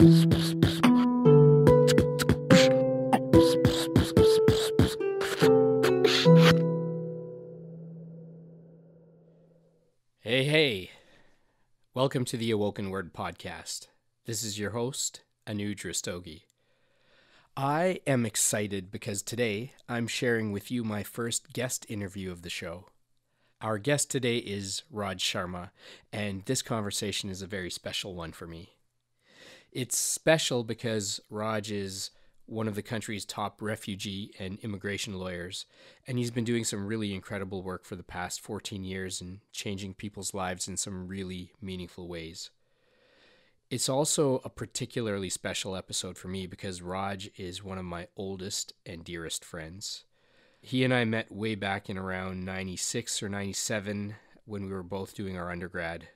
Hey, hey. Welcome to the Awoken Word podcast. This is your host, Anuj Rastogi. I am excited because today I'm sharing with you my first guest interview of the show. Our guest today is Raj Sharma, and this conversation is a very special one for me. It's special because Raj is one of the country's top refugee and immigration lawyers, and he's been doing some really incredible work for the past 14 years and changing people's lives in some really meaningful ways. It's also a particularly special episode for me because Raj is one of my oldest and dearest friends. He and I met way back in around 96 or 97 when we were both doing our undergrad.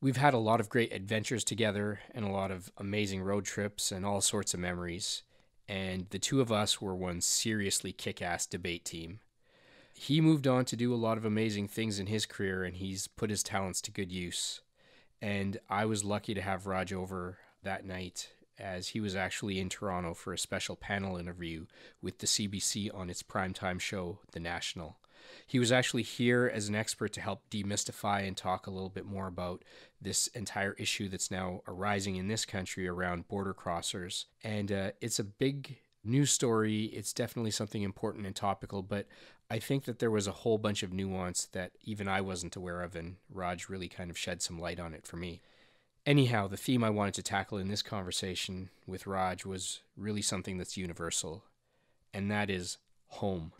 We've had a lot of great adventures together and a lot of amazing road trips and all sorts of memories and the two of us were one seriously kick ass debate team. He moved on to do a lot of amazing things in his career, and he's put his talents to good use. And I was lucky to have Raj over that night as he was actually in Toronto for a special panel interview with the CBC on its primetime show, The National. He was actually here as an expert to help demystify and talk a little bit more about this entire issue that's now arising in this country around border crossers. And uh, it's a big news story. It's definitely something important and topical, but I think that there was a whole bunch of nuance that even I wasn't aware of, and Raj really kind of shed some light on it for me. Anyhow, the theme I wanted to tackle in this conversation with Raj was really something that's universal, and that is home.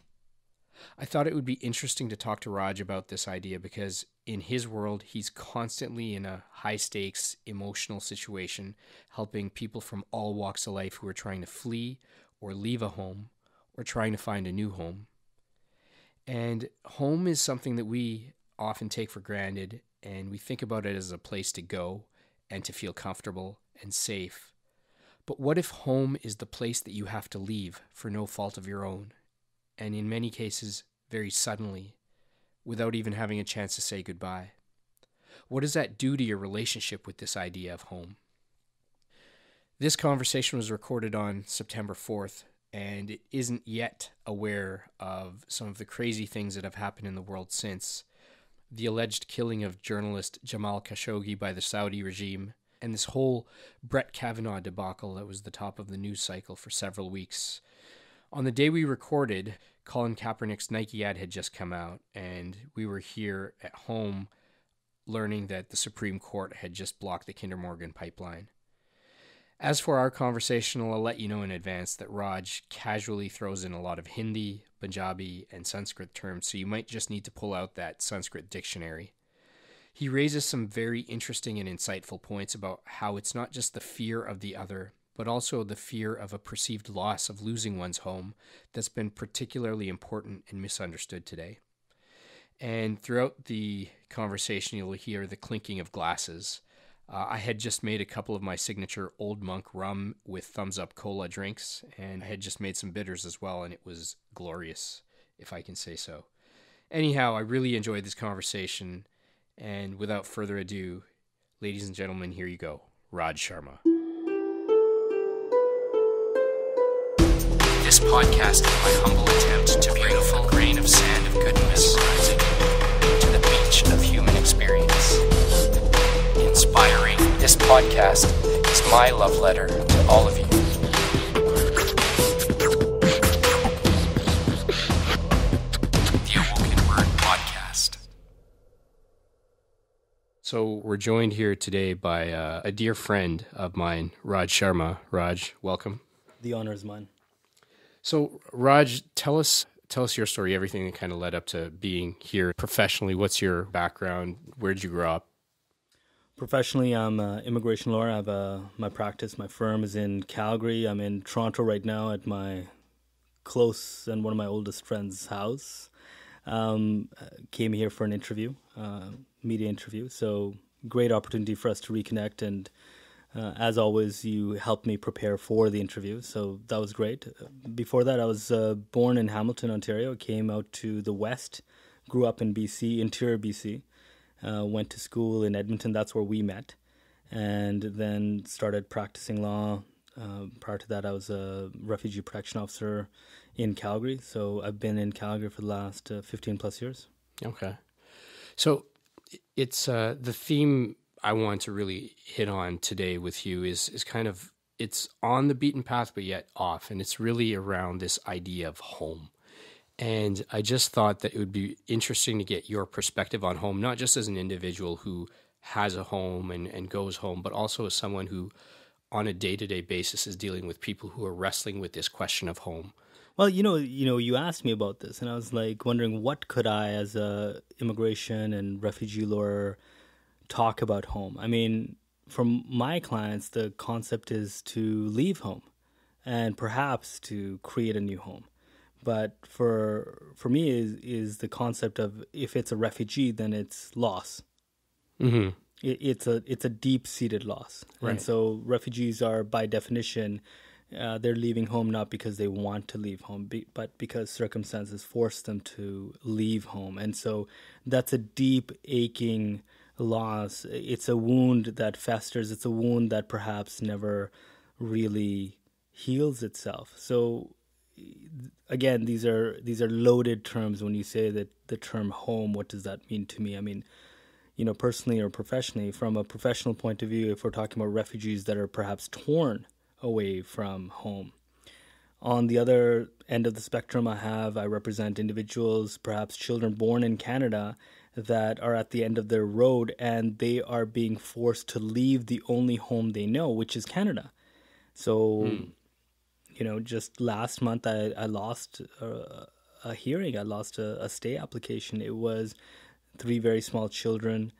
I thought it would be interesting to talk to Raj about this idea because in his world, he's constantly in a high stakes emotional situation, helping people from all walks of life who are trying to flee or leave a home or trying to find a new home. And home is something that we often take for granted, and we think about it as a place to go and to feel comfortable and safe. But what if home is the place that you have to leave for no fault of your own? And in many cases, very suddenly, without even having a chance to say goodbye? What does that do to your relationship with this idea of home? This conversation was recorded on September 4th, and it isn't yet aware of some of the crazy things that have happened in the world since the alleged killing of journalist Jamal Khashoggi by the Saudi regime, and this whole Brett Kavanaugh debacle that was the top of the news cycle for several weeks on the day we recorded, Colin Kaepernick's Nike ad had just come out, and we were here at home learning that the Supreme Court had just blocked the Kinder Morgan pipeline. As for our conversation, I'll let you know in advance that Raj casually throws in a lot of Hindi, Punjabi, and Sanskrit terms, so you might just need to pull out that Sanskrit dictionary. He raises some very interesting and insightful points about how it's not just the fear of the other, but also the fear of a perceived loss of losing one's home that's been particularly important and misunderstood today. And throughout the conversation, you'll hear the clinking of glasses. Uh, I had just made a couple of my signature Old Monk rum with Thums Up cola drinks, and I had just made some bitters as well, and it was glorious, if I can say so. Anyhow, I really enjoyed this conversation, and without further ado, ladies and gentlemen, here you go Raj Sharma. This podcast is my humble attempt to bring a full grain of sand of goodness to the beach of human experience. Inspiring. This podcast is my love letter to all of you. The Awoken Word Podcast. So we're joined here today by uh, a dear friend of mine, Raj Sharma. Raj, welcome. The honor is mine. So, Raj, tell us tell us your story, everything that kind of led up to being here professionally. What's your background? Where did you grow up? Professionally, I'm an immigration lawyer. I have a, my practice, my firm is in Calgary. I'm in Toronto right now at my close and one of my oldest friends' house. Um, came here for an interview, uh, media interview. So great opportunity for us to reconnect and uh, as always, you helped me prepare for the interview, so that was great. Before that, I was uh, born in Hamilton, Ontario. Came out to the west, grew up in BC, interior BC. Uh, went to school in Edmonton. That's where we met. and then started practicing law. Uh, prior to that, I was a refugee protection officer in Calgary. So I've been in Calgary for the last uh, 15 plus years. Okay. So it's uh, the theme I want to really hit on today with you is is kind of it's on the beaten path but yet off and it's really around this idea of home. And I just thought that it would be interesting to get your perspective on home, not just as an individual who has a home and, and goes home, but also as someone who, on a day to day basis, is dealing with people who are wrestling with this question of home. Well, you know, you know, you asked me about this, and I was like wondering what could I, as a immigration and refugee lawyer, talk about home. I mean, for my clients, the concept is to leave home, and perhaps to create a new home but for for me is is the concept of if it's a refugee then it's loss mm-hmm. it, it's a it's a deep seated loss right. and so refugees are by definition uh, they're leaving home not because they want to leave home be, but because circumstances force them to leave home and so that's a deep aching loss it's a wound that festers it's a wound that perhaps never really heals itself so again, these are these are loaded terms. When you say that the term home, what does that mean to me? I mean, you know, personally or professionally, from a professional point of view, if we're talking about refugees that are perhaps torn away from home. On the other end of the spectrum, I have I represent individuals, perhaps children born in Canada, that are at the end of their road and they are being forced to leave the only home they know, which is Canada. So. Mm you know, just last month I, I lost a, a hearing. I lost a, a stay application. It was three very small children,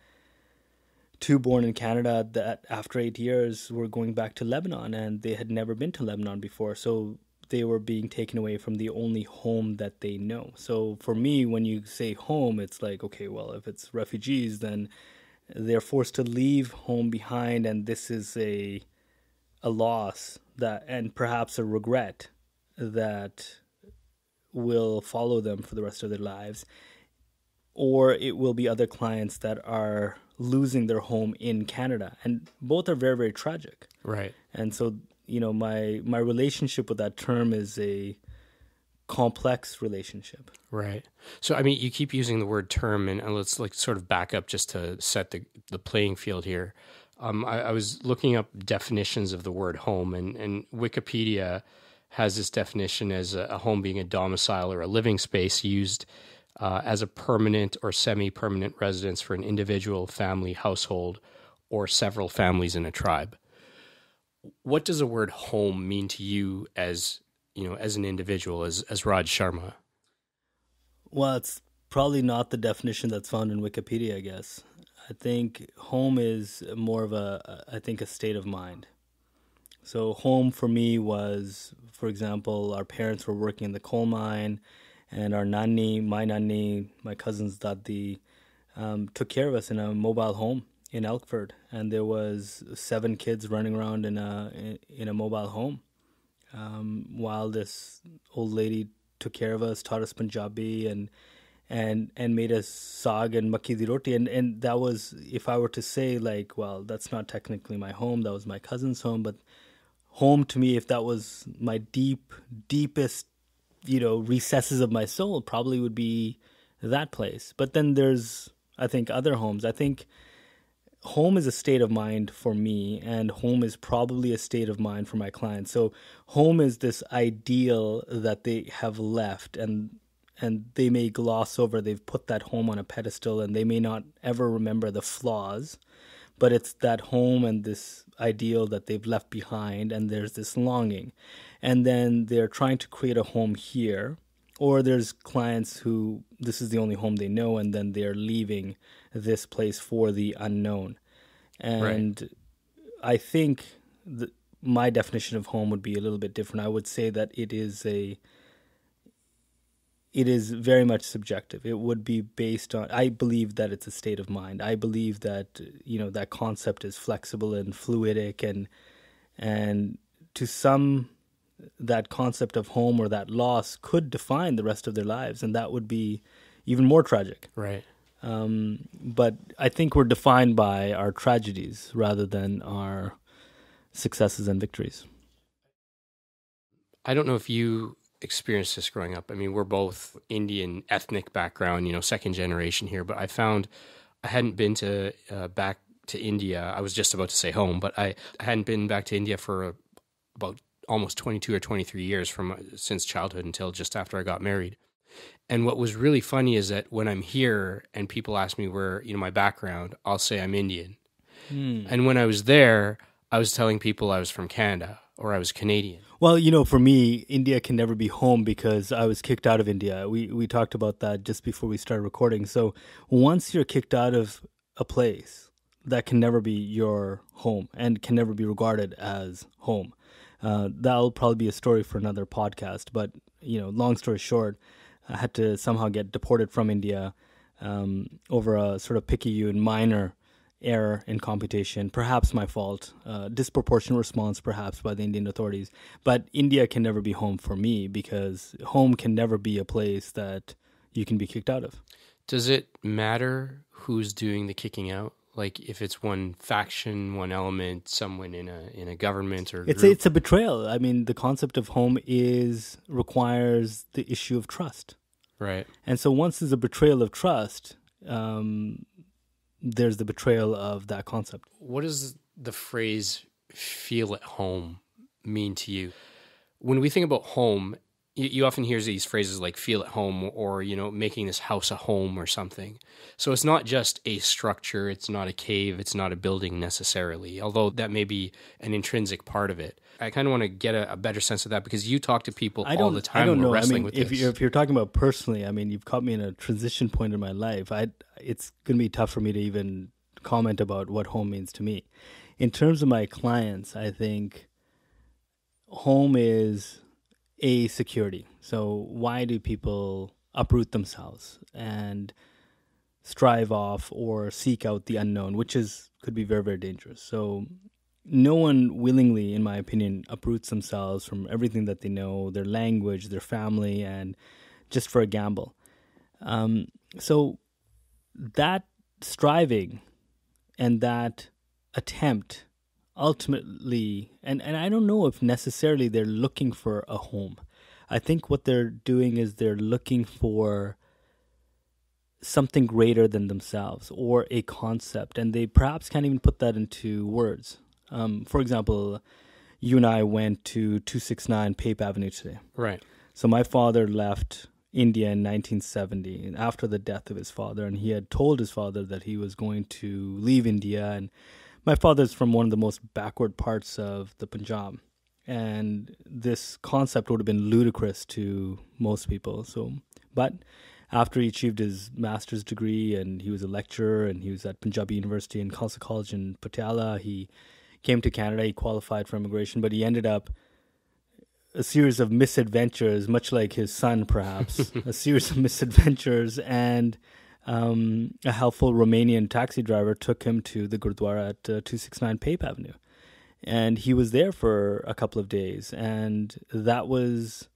two born in Canada that after eight years were going back to Lebanon and they had never been to Lebanon before. So they were being taken away from the only home that they know. So for me, when you say home, it's like, okay, well, if it's refugees, then they're forced to leave home behind and this is a a loss that and perhaps a regret that will follow them for the rest of their lives. Or it will be other clients that are losing their home in Canada. And both are very very tragic. Right. And so you know my my relationship with that term is a complex relationship. Right. So i mean you keep using the word term and let's like sort of back up just to set the the playing field here. Um, I, I, was looking up definitions of the word home, and, and Wikipedia has this definition as a, a, home being a domicile or a living space used uh, as a permanent or semi permanent residence for an individual, family, household, or several families in a tribe. What does the word home mean to you as you know as an individual, as as Raj Sharma? Well, it's probably not the definition that's found in Wikipedia, I guess. I think home is more of a, I think, a state of mind. So, home for me was, for example, our parents were working in the coal mine, and our nanny, my nanny, my cousin's dadi, um, took care of us in a mobile home in Elkford, and there was seven kids running around in a in a mobile home, um, while this old lady took care of us, taught us Punjabi, and and and made us sag and makki di roti. And and that was if I were to say like well that's not technically my home that was my cousin's home but home to me if that was my deep deepest you know recesses of my soul probably would be that place. But then there's I think other homes. I think home is a state of mind for me and home is probably a state of mind for my clients. So home is this ideal that they have left and and they may gloss over they've put that home on a pedestal and they may not ever remember the flaws but it's that home and this ideal that they've left behind and there's this longing. And then they're trying to create a home here or there's clients who this is the only home they know and then they're leaving this place for the unknown and right. i think the, my definition of home would be a little bit different i would say that it is a it is very much subjective. It would be based on. I believe that it's a state of mind. I believe that you know that concept is flexible and fluidic, and and to some, that concept of home or that loss could define the rest of their lives, and that would be even more tragic. Right. Um, but I think we're defined by our tragedies rather than our successes and victories. I don't know if you experienced this growing up. I mean, we're both Indian ethnic background, you know, second generation here, but I found I hadn't been to uh, back to India. I was just about to say home, but I, I hadn't been back to India for about almost 22 or 23 years from since childhood until just after I got married. And what was really funny is that when I'm here and people ask me where, you know, my background, I'll say I'm Indian. Mm. And when I was there, I was telling people I was from Canada or I was Canadian. Well, you know, for me, India can never be home because I was kicked out of India. We we talked about that just before we started recording. So, once you're kicked out of a place, that can never be your home and can never be regarded as home. Uh, that'll probably be a story for another podcast. But you know, long story short, had to somehow get deported from India um, over a sort of picayune minor error in computation, perhaps my fault, uh, disproportionate response perhaps by the Indian authorities. But India can never be home for me because home can never be a place that you can be kicked out of. Does it matter who's doing the kicking out? Like if it's one faction, one element, someone in a in a government or it's a, it's a betrayal. I mean, the concept of home is requires the issue of trust, right? And so once there's a betrayal of trust, um, there's the betrayal of that concept. What does the phrase "feel at home" mean to you? When we think about home, you, you often hear these phrases like feel at home or you know making this house a home or something. So it's not just a structure it's not a cave it's not a building necessarily although that may be an intrinsic part of it. I kind of want to get a, a, better sense of that because you talk to people I all the time I don't know. I mean, if you're, if you're talking about personally i mean you've caught me in a transition point in my life. I, it's going to be tough for me to even comment about what home means to me. In terms of my clients i think home is a security. So why do people uproot themselves and strive off or seek out the unknown, which is could be very very dangerous. So no one willingly, in my opinion, uproots themselves from everything that they know, their language, their family, and just for a gamble. Um, so that striving and that attempt ultimately and, and I don't know if necessarily they're looking for a home. I think what they're doing is they're looking for something greater than themselves or a concept and they perhaps can't even put that into words. Um, for example, you and I went to 269 Pape Avenue today. Right. So my father left India in 1970 after the death of his father and he had told his father that he was going to leave India and my father's from one of the most backward parts of the Punjab, and this concept would have been ludicrous to most people. So, but after he achieved his master's degree and he was a lecturer and he was at Punjabi University and Khalsa College in Patiala, he came to Canada. He qualified for immigration, but he ended up a series of misadventures, much like his son, perhaps, a series of misadventures and um, a helpful Romanian taxi driver took him to the Gurdwara at uh, 269 Pape Avenue. And he was there for a couple of days. And that was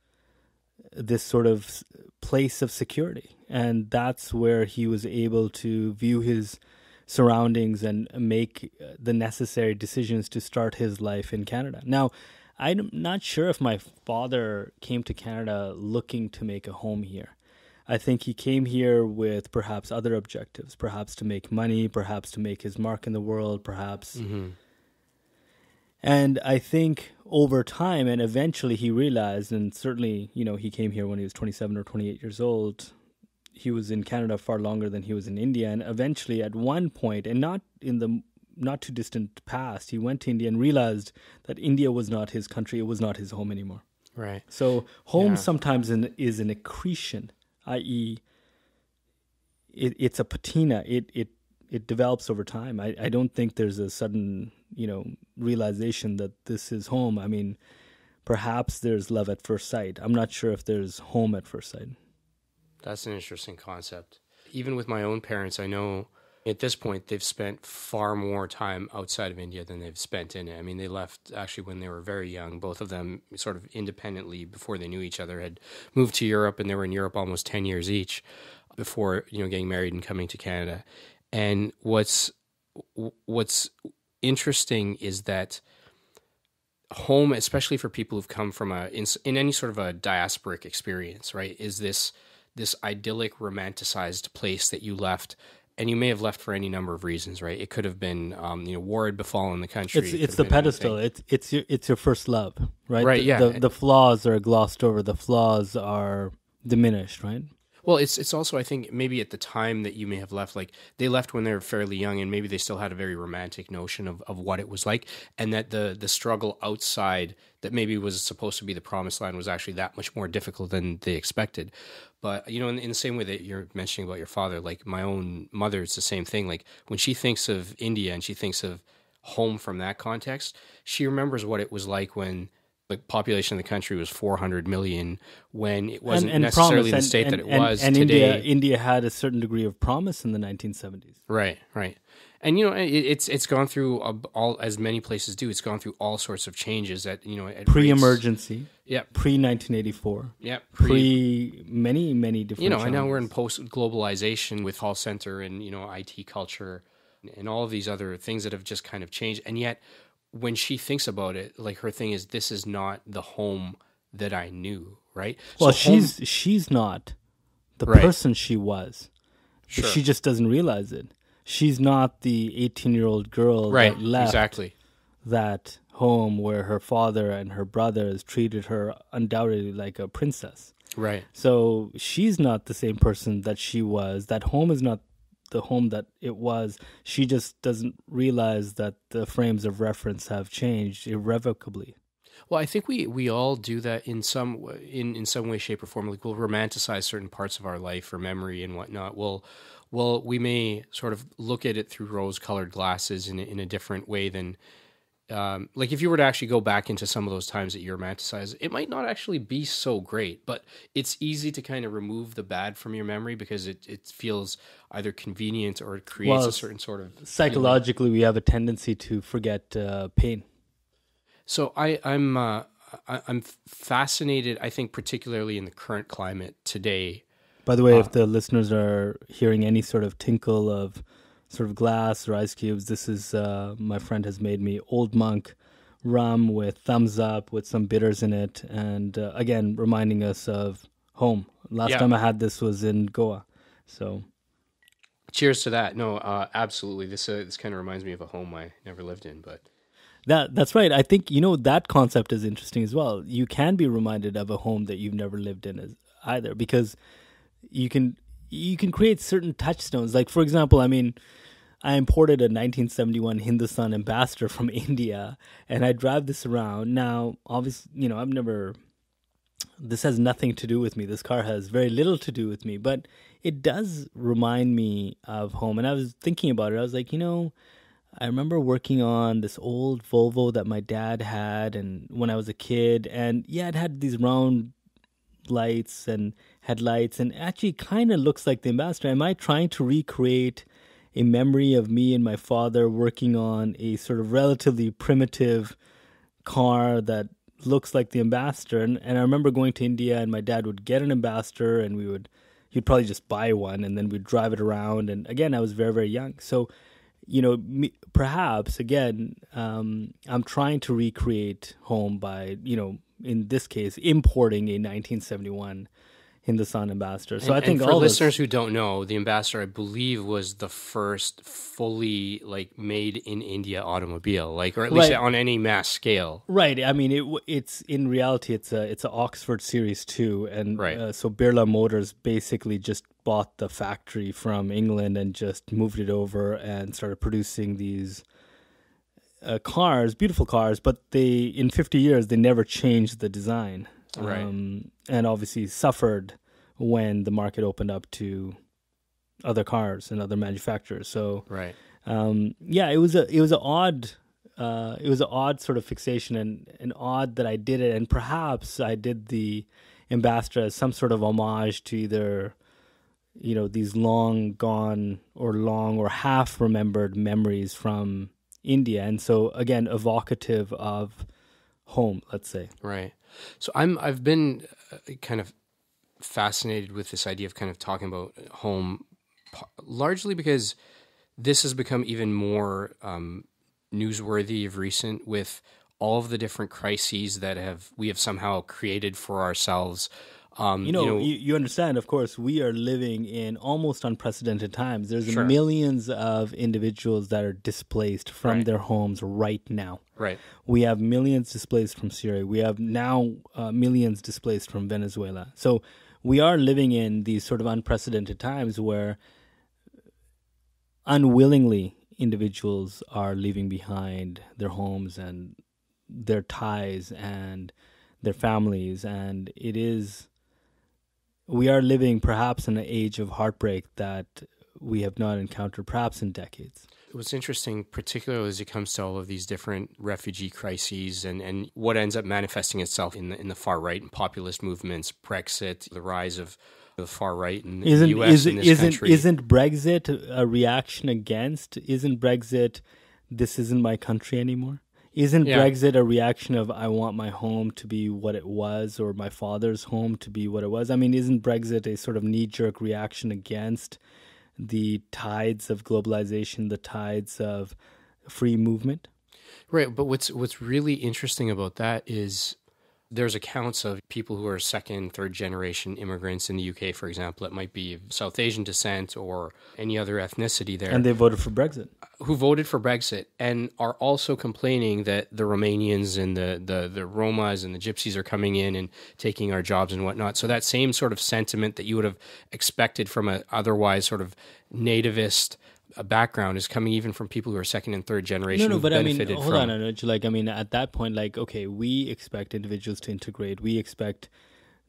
this sort of place of security. And that's where he was able to view his surroundings and make uh, the necessary decisions to start his life in Canada. Now, I'm not sure if my father came to Canada looking to make a home here. I think he came here with perhaps other objectives, perhaps to make money, perhaps to make his mark in the world, perhaps. Mm-hmm. And I think over time, and eventually he realized, and certainly, you know, he came here when he was 27 or 28 years old. He was in Canada far longer than he was in India. And eventually, at one point, and not in the not too distant past, he went to India and realized that India was not his country, it was not his home anymore. Right. So, home yeah. sometimes in, is an accretion i.e., it, it's a patina. It it it develops over time. I, I don't think there's a sudden you know realization that this is home. I mean, perhaps there's love at first sight. I'm not sure if there's home at first sight. That's an interesting concept. Even with my own parents, I know at this point they've spent far more time outside of India than they've spent in it. I mean, they left actually when they were very young. Both of them, sort of independently before they knew each other, had moved to Europe, and they were in Europe almost ten years each before you know getting married and coming to Canada. And what's what's interesting is that home, especially for people who've come from a in, in any sort of a diasporic experience, right, is this this idyllic, romanticized place that you left and you may have left for any number of reasons, right? It could have been, um, you know, war had befallen the country. It's, it's the pedestal. Anything. It's it's your it's your first love, right? Right. The, yeah. The, the flaws are glossed over. The flaws are diminished, right? Well, it's it's also I think maybe at the time that you may have left, like they left when they were fairly young, and maybe they still had a very romantic notion of, of what it was like, and that the the struggle outside that maybe was supposed to be the promised land was actually that much more difficult than they expected. But you know, in, in the same way that you're mentioning about your father, like my own mother, it's the same thing. Like when she thinks of India and she thinks of home from that context, she remembers what it was like when the population of the country was 400 million when it wasn't and, and necessarily the state and, that it was and today. India, India had a certain degree of promise in the 1970s. Right, right. And you know, it, it's it's gone through all as many places do. It's gone through all sorts of changes at you know at pre-emergency. Yeah, pre 1984. Yeah, pre many many different. You know, now we're in post globalization with call center and you know IT culture and all of these other things that have just kind of changed. And yet, when she thinks about it, like her thing is, this is not the home that I knew, right? Well, so she's home... she's not the right. person she was. Sure. She just doesn't realize it. She's not the 18 year old girl right, that left exactly. that home where her father and her brothers treated her undoubtedly like a princess. Right. So she's not the same person that she was. That home is not the home that it was. She just doesn't realize that the frames of reference have changed irrevocably. Well, I think we, we all do that in some in, in some way, shape, or form. Like we'll romanticize certain parts of our life or memory and whatnot. We'll well, we may sort of look at it through rose-colored glasses in in a different way than um, like if you were to actually go back into some of those times that you romanticize, it might not actually be so great, but it's easy to kind of remove the bad from your memory because it, it feels either convenient or it creates well, a certain sort of psychologically feeling. we have a tendency to forget uh, pain. So I, I'm uh, I, I'm fascinated. I think particularly in the current climate today. By the way, uh, if the listeners are hearing any sort of tinkle of sort of glass or ice cubes. This is uh, my friend has made me Old Monk rum with Thums Up with some bitters in it, and uh, again reminding us of home. Last yeah. time I had this was in Goa, so. Cheers to that! No, uh, absolutely. This uh, this kind of reminds me of a home I never lived in, but that that's right. I think you know that concept is interesting as well. You can be reminded of a home that you've never lived in as either because you can you can create certain touchstones. Like for example, I mean, I imported a 1971 Hindustan Ambassador from India, and I drive this around. Now, obviously, you know, I've never. This has nothing to do with me. This car has very little to do with me, but it does remind me of home. And I was thinking about it. I was like, you know, I remember working on this old Volvo that my dad had, and when I was a kid, and yeah, it had these round lights and headlights, and actually kind of looks like the Ambassador. Am I trying to recreate a memory of me and my father working on a sort of relatively primitive car that looks like the ambassador? And, and i remember going to india and my dad would get an ambassador and we would he'd probably just buy one and then we'd drive it around. And again i was very very young. So you know me, perhaps again um, i'm trying to recreate home by you know in this case importing a 1971 Hindustan ambassador. So and, I think for all listeners this... who don't know, the ambassador I believe was the first fully like made in India automobile, like or at least right. on any mass scale. Right. I mean, it it's in reality it's a it's an Oxford Series two, and right. Uh, so Birla Motors basically just bought the factory from England and just moved it over and started producing these. Uh, cars, beautiful cars, but they in 50 years they never changed the design right. Um, and obviously suffered when the market opened up to other cars and other manufacturers. So right, um, yeah, it was a it was an odd uh, it was an odd sort of fixation and an odd that I did it, and perhaps I did the ambassador as some sort of homage to either you know these long gone or long or half remembered memories from India, and so again evocative of home. Let's say right. So I'm I've been uh, kind of fascinated with this idea of kind of talking about home, largely because this has become even more um, newsworthy of recent with all of the different crises that have we have somehow created for ourselves um, you, know, you know you, you, understand, of course, we are living in almost unprecedented times. There's sure. millions of individuals that are displaced from right. their homes right now. Right. We have millions displaced from Syria. We have now uh, millions displaced from Venezuela. So we are living in these sort of unprecedented times where unwillingly individuals are leaving behind their homes and their ties and their families and it is we are living perhaps in an age of heartbreak that we have not encountered perhaps in decades. What's interesting, particularly as it comes to all of these different refugee crises and, and what ends up manifesting itself in the, in the far right and populist movements, Brexit, the rise of the far right in isn't, the U.S. Is, in this isn't, country. Isn't Brexit a reaction against? Isn't Brexit, this isn't my country anymore? Isn't yeah. Brexit a reaction of I want my home to be what it was or my father's home to be what it was? I mean, isn't Brexit a sort of knee jerk reaction against the tides of globalization, the tides of free movement? Right, but what's what's really interesting about that is there's accounts of people who are second, third generation immigrants in the UK, for example. It might be South Asian descent or any other ethnicity there. And they voted for Brexit. Who voted for Brexit and are also complaining that the Romanians and the, the, the Romas and the Gypsies are coming in and taking our jobs and whatnot. So that same sort of sentiment that you would have expected from a otherwise sort of nativist a background is coming even from people who are second and third generation. No, no, but I mean, hold from... on, Anuj. Like, I mean, at that point, like, okay, we expect individuals to integrate. We expect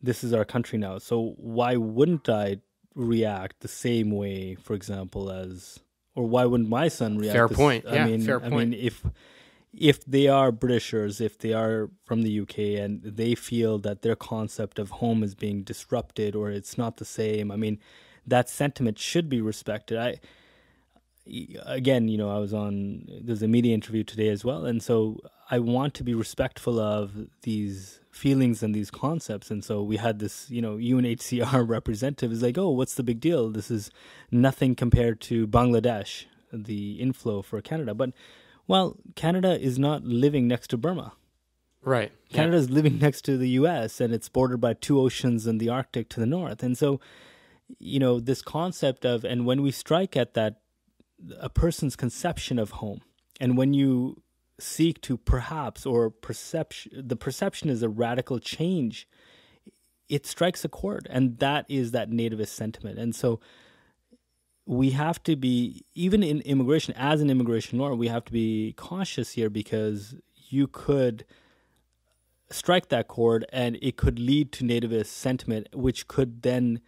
this is our country now. So why wouldn't I react the same way, for example, as, or why wouldn't my son react? Fair this, point. I yeah, mean, fair point. I mean, if if they are Britishers, if they are from the UK, and they feel that their concept of home is being disrupted or it's not the same, I mean, that sentiment should be respected. I again, you know, I was on there's a media interview today as well, and so I want to be respectful of these feelings and these concepts. And so we had this, you know, UNHCR representative is like, "Oh, what's the big deal? This is nothing compared to Bangladesh, the inflow for Canada." But well, Canada is not living next to Burma. Right. Canada is living next to the US and it's bordered by two oceans and the Arctic to the north. And so you know, this concept of and when we strike at that a person's conception of home. And when you seek to perhaps or perception the perception is a radical change it strikes a chord and that is that nativist sentiment and so we have to be even in immigration as an immigration lawyer we have to be cautious here because you could strike that chord and it could lead to nativist sentiment which could then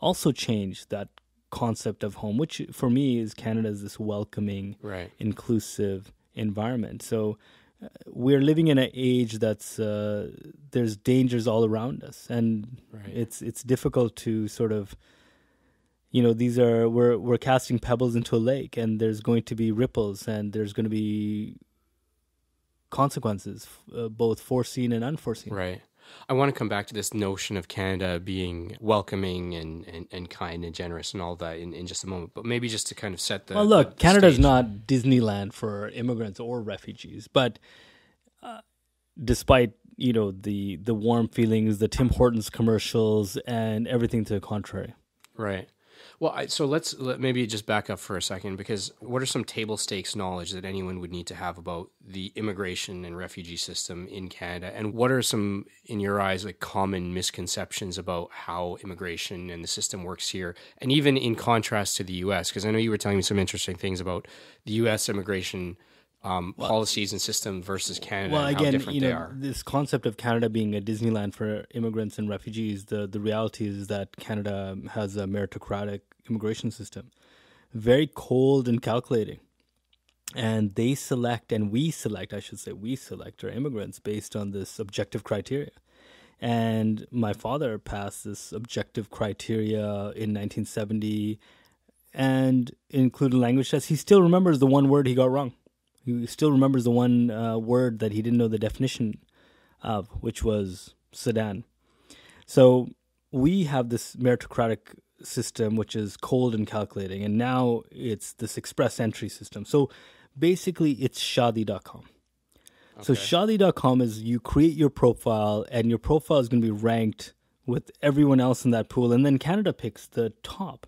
also change that concept of home, which for me is Canada is this welcoming, right. inclusive environment. So uh, we're living in an age that's uh, there's dangers all around us, and right. it's it's difficult to sort of you know these are we're we're casting pebbles into a lake, and there's going to be ripples, and there's going to be consequences, uh, both foreseen and unforeseen. Right. I want to come back to this notion of Canada being welcoming and, and, and kind and generous and all that in, in just a moment. But maybe just to kind of set the. Well, look, the Canada's stage. not Disneyland for immigrants or refugees, but uh, despite you know the the warm feelings, the Tim Hortons commercials, and everything to the contrary. Right. Well, I, so let's let, maybe just back up for a second because what are some table stakes knowledge that anyone would need to have about the immigration and refugee system in Canada, and what are some, in your eyes, like common misconceptions about how immigration and the system works here, and even in contrast to the U.S. Because I know you were telling me some interesting things about the U.S. immigration um, well, policies and system versus Canada. Well, again, you know, this concept of Canada being a Disneyland for immigrants and refugees. The the reality is that Canada has a meritocratic immigration system, very cold and calculating, and they select and we select. I should say we select our immigrants based on this objective criteria. And my father passed this objective criteria in 1970 and included language tests. He still remembers the one word he got wrong. He still remembers the one uh, word that he didn't know the definition of, which was Sudan. So we have this meritocratic system, which is cold and calculating, and now it's this express entry system. So basically, it's shaadi.com. Okay. So shaadi.com is you create your profile, and your profile is going to be ranked with everyone else in that pool, and then Canada picks the top.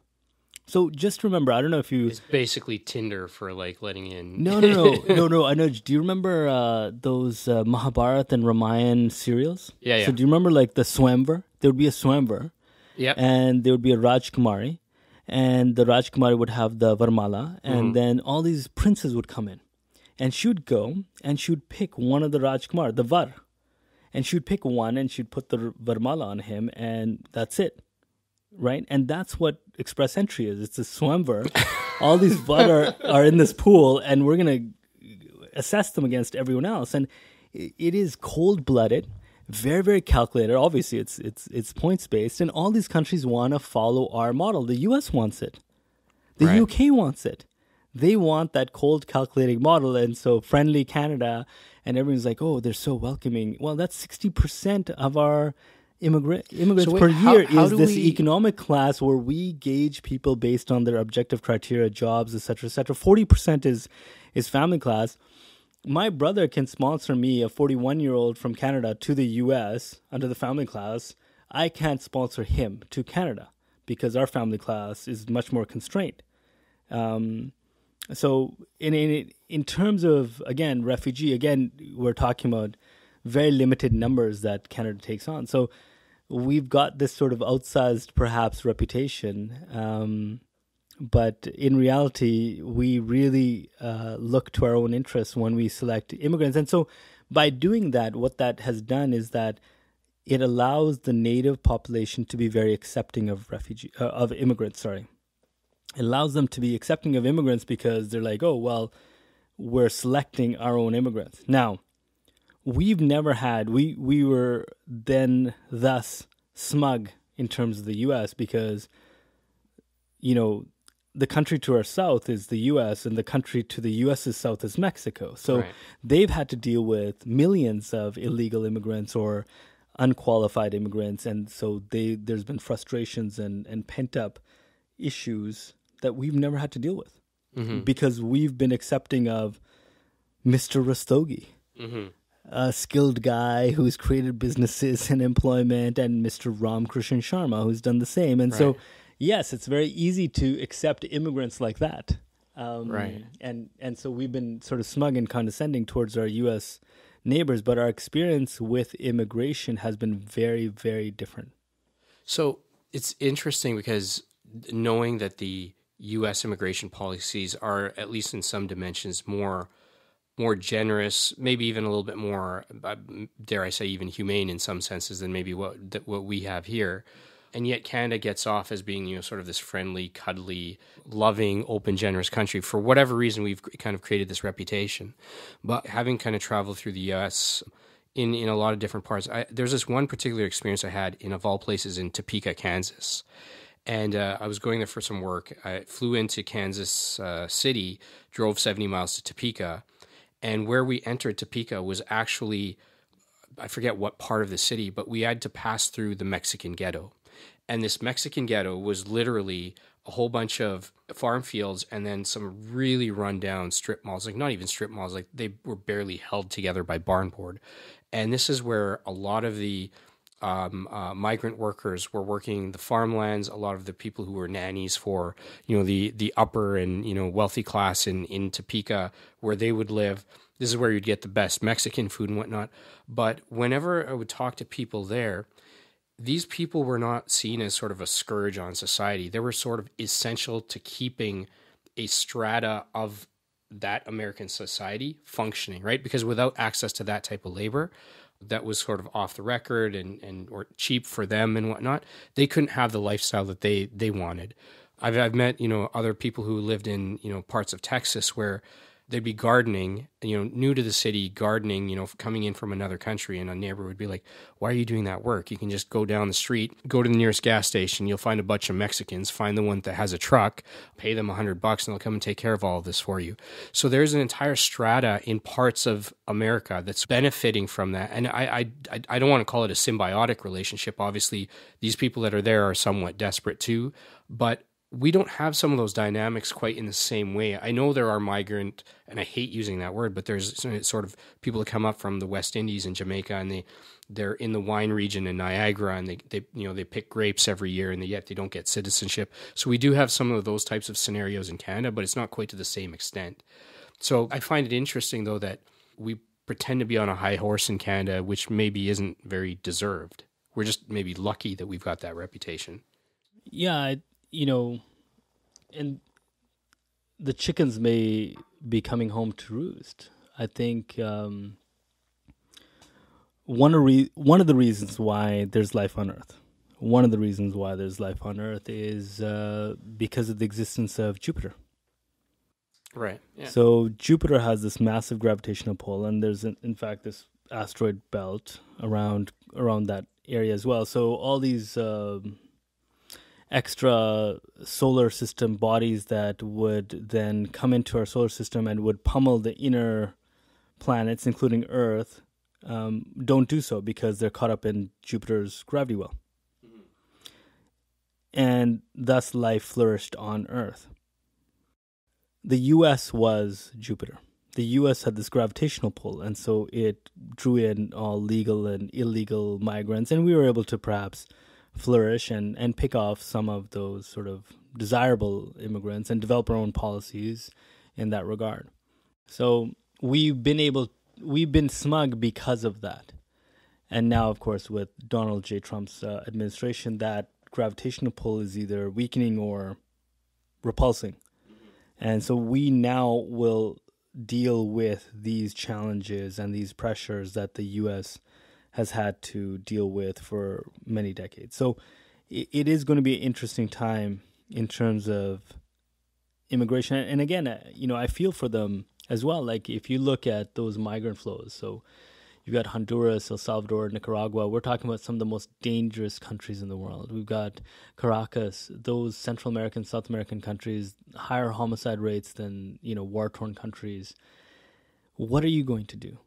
So just remember, I don't know if you. It's basically Tinder for like letting in. No, no, no, no, no. I know. Do you remember uh, those uh, Mahabharat and Ramayan serials? Yeah, yeah. So do you remember like the Swayamvar? There would be a Swayamvar. Yeah. And there would be a Rajkumari, and the Rajkumari would have the Varmala, and mm-hmm. then all these princes would come in, and she would go and she would pick one of the Rajkumar, the Var, and she would pick one and she'd put the Varmala on him, and that's it right? And that's what express entry is. It's a swayamvar. All these blood are, are in this pool, and we're going to assess them against everyone else. And it is cold blooded, very, very calculated. Obviously, it's it's it's points based, and all these countries want to follow our model. The U.S. wants it. The right. UK wants it. They want that cold calculating model, and so friendly Canada, and everyone's like, "Oh, they're so welcoming." Well, that's sixty percent of our immigrant immigrants so wait, per year how, how is this we... economic class where we gauge people based on their objective criteria, jobs, etc., etc. Forty percent is is family class. My brother can sponsor me, a 41 year old from Canada, to the U.S. under the family class. I can't sponsor him to Canada because our family class is much more constrained. Um, so, in, in in terms of again refugee, again we're talking about very limited numbers that Canada takes on. So we've got this sort of outsized, perhaps, reputation. Um, but in reality, we really uh, look to our own interests when we select immigrants. And so by doing that, what that has done is that it allows the native population to be very accepting of refugee uh, of immigrants. Sorry, it allows them to be accepting of immigrants because they're like, oh well, we're selecting our own immigrants. Now, we've never had we we were then thus smug in terms of the US because you know the country to our south is the US and the country to the US's south is Mexico. So right. they've had to deal with millions of illegal immigrants or unqualified immigrants and so they there's been frustrations and and pent up issues that we've never had to deal with mm-hmm. because we've been accepting of Mr. Rastogi. Mm-hmm a skilled guy who's created businesses and employment, and Mr. Ram Krishan Sharma, who's done the same. And right. so, yes, it's very easy to accept immigrants like that. Um, right. And and so we've been sort of smug and condescending towards our U.S. neighbors, but our experience with immigration has been very, very different. So it's interesting because knowing that the U.S. immigration policies are, at least in some dimensions, more more generous, maybe even a little bit more, uh, dare I say, even humane in some senses than maybe what what we have here. And yet, Canada gets off as being, you know, sort of this friendly, cuddly, loving, open, generous country. For whatever reason, we've kind of created this reputation. But having kind of traveled through the U.S. in in a lot of different parts, I, there's this one particular experience I had in, of all places, in Topeka, Kansas and uh, I was going there for some work. I flew into Kansas uh, City, drove 70 miles to Topeka, and where we entered Topeka was actually, I forget what part of the city, but we had to pass through the Mexican ghetto. And this Mexican ghetto was literally a whole bunch of farm fields and then some really rundown strip malls, like not even strip malls, like they were barely held together by barn board. And this is where a lot of the um, uh, migrant workers were working the farmlands. A lot of the people who were nannies for you know the the upper and you know wealthy class in in Topeka, where they would live. This is where you'd get the best Mexican food and whatnot. But whenever I would talk to people there, these people were not seen as sort of a scourge on society. They were sort of essential to keeping a strata of that American society functioning, right? Because without access to that type of labor, that was sort of off the record and, and or cheap for them and whatnot, they couldn't have the lifestyle that they they wanted. I've I've met you know other people who lived in you know parts of Texas where they'd be gardening, you know, new to the city, gardening, you know, coming in from another country, and a neighbor would be like, "Why are you doing that work? You can just go down the street, go to the nearest gas station. You'll find a bunch of Mexicans, find the one that has a truck, pay them a hundred bucks, and they'll come and take care of all of this for you." So there's an entire strata in parts of America that's benefiting from that, and I I I don't want to call it a symbiotic relationship. Obviously, these people that are there are somewhat desperate too, but we don't have some of those dynamics quite in the same way. I know there are migrant, and I hate using that word, but there's uh, sort of people that come up from the West Indies and Jamaica, and they they're in the wine region in Niagara, and they they you know they pick grapes every year, and they, yet they don't get citizenship. So we do have some of those types of scenarios in Canada, but it's not quite to the same extent. So I find it interesting though that we pretend to be on a high horse in Canada, which maybe isn't very deserved. We're just maybe lucky that we've got that reputation. Yeah, you know, and the chickens may be coming home to roost. I think um, one of re- one of the reasons why there's life on Earth, one of the reasons why there's life on Earth is uh, because of the existence of Jupiter. Right. Yeah. So Jupiter has this massive gravitational pull, and there's in, in fact this asteroid belt around around that area as well. So all these um, extra solar system bodies that would then come into our solar system and would pummel the inner planets, including Earth, um, don't do so because they're caught up in Jupiter's gravity well. Mm-hmm. And thus life flourished on Earth. The US was Jupiter. The US had this gravitational pull, and so it drew in all legal and illegal migrants, and we were able to perhaps flourish and, and pick off some of those sort of desirable immigrants and develop our own policies in that regard. So we've been able, we've been smug because of that. And now, of course, with Donald J. Trump's uh, administration, that gravitational pull is either weakening or repulsing. And so we now will deal with these challenges and these pressures that the U.S has had to deal with for many decades. So it, is going to be an interesting time in terms of immigration. And again, uh, you know, I feel for them as well. Like if you look at those migrant flows, so you've got Honduras, El Salvador, Nicaragua. We're talking about some of the most dangerous countries in the world. We've got Caracas, those Central American, South American countries, higher homicide rates than you know war torn countries. What are you going to do?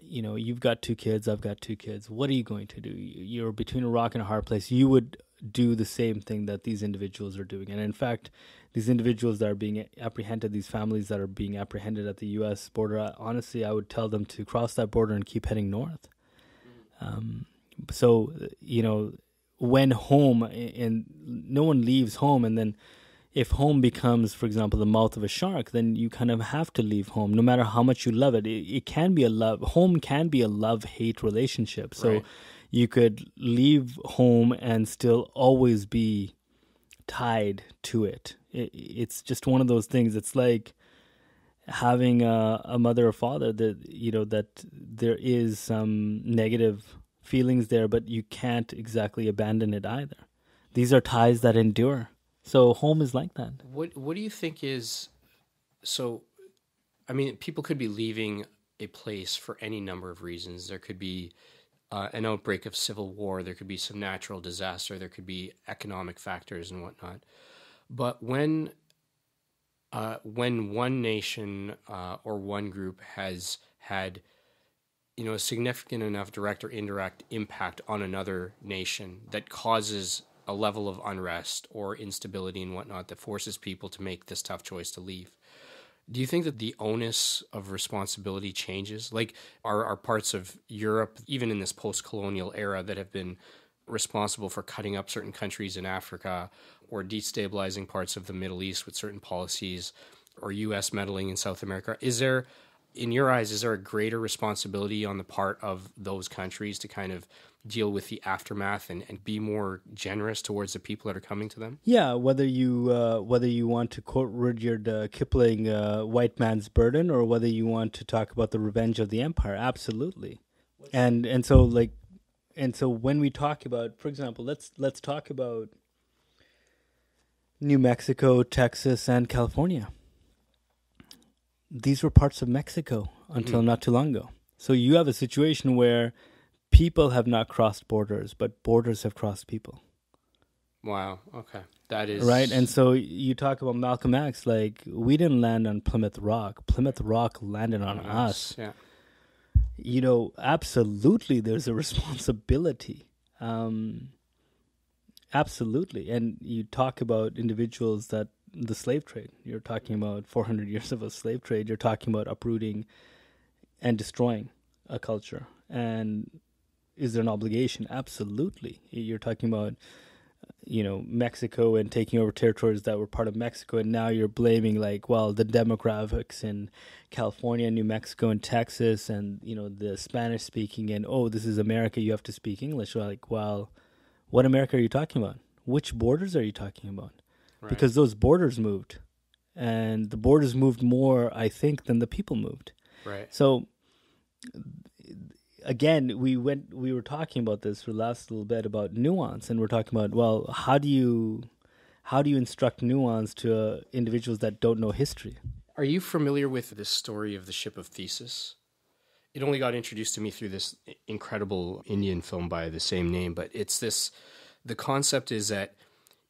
You know, you've got two kids, I've got two kids. What are you going to do? You're between a rock and a hard place. You would do the same thing that these individuals are doing. And in fact, these individuals that are being apprehended, these families that are being apprehended at the U.S. border, honestly, I would tell them to cross that border and keep heading north. Um, so, you know, when home and no one leaves home and then if home becomes, for example, the mouth of a shark, then you kind of have to leave home, no matter how much you love it. It, it can be a love. Home can be a love hate relationship. So right. you could leave home and still always be tied to it. it. It's just one of those things. It's like having a, a mother or father that you know that there is some negative feelings there, but you can't exactly abandon it either. These are ties that endure. So home is like that. What What do you think is so? I mean, people could be leaving a place for any number of reasons. There could be uh, an outbreak of civil war. There could be some natural disaster. There could be economic factors and whatnot. But when uh, when one nation uh, or one group has had you know a significant enough direct or indirect impact on another nation that causes a level of unrest or instability and whatnot that forces people to make this tough choice to leave. Do you think that the onus of responsibility changes? Like, are, are parts of Europe, even in this post colonial era, that have been responsible for cutting up certain countries in Africa or destabilizing parts of the Middle East with certain policies or U.S. meddling in South America? Is there, in your eyes, is there a greater responsibility on the part of those countries to kind of deal with the aftermath and, and be more generous towards the people that are coming to them? Yeah, whether you uh, whether you want to quote Rudyard uh, Kipling, uh, "White Man's Burden," or whether you want to talk about the revenge of the empire, absolutely. And and so like, and so when we talk about, for example, let's let's talk about New Mexico, Texas, and California. These were parts of Mexico until not too long ago. So you have a situation where people have not crossed borders, but borders have crossed people. Wow. Okay. That is Right. And so you talk about Malcolm X, like we didn't land on Plymouth Rock. Plymouth Rock landed on us. Yeah. You know, absolutely there's a responsibility. Um absolutely. And you talk about individuals that the slave trade. You're talking about 400 years of a slave trade. You're talking about uprooting and destroying a culture. And is there an obligation? Absolutely. You're talking about, you know, Mexico and taking over territories that were part of Mexico, and now you're blaming like, well, the demographics in California, New Mexico, and Texas, and you know the Spanish speaking, and oh, this is America. You have to speak English. Like, well, what America are you talking about? Which borders are you talking about? Right. Because those borders moved, and the borders moved more, I think, than the people moved. right. So again, we went we were talking about this for the last little bit about nuance and we're talking about well, how do you how do you instruct nuance to uh, individuals that don't know history? Are you familiar with this story of the ship of Theseus? It only got introduced to me through this incredible Indian film by the same name, but it's this the concept is that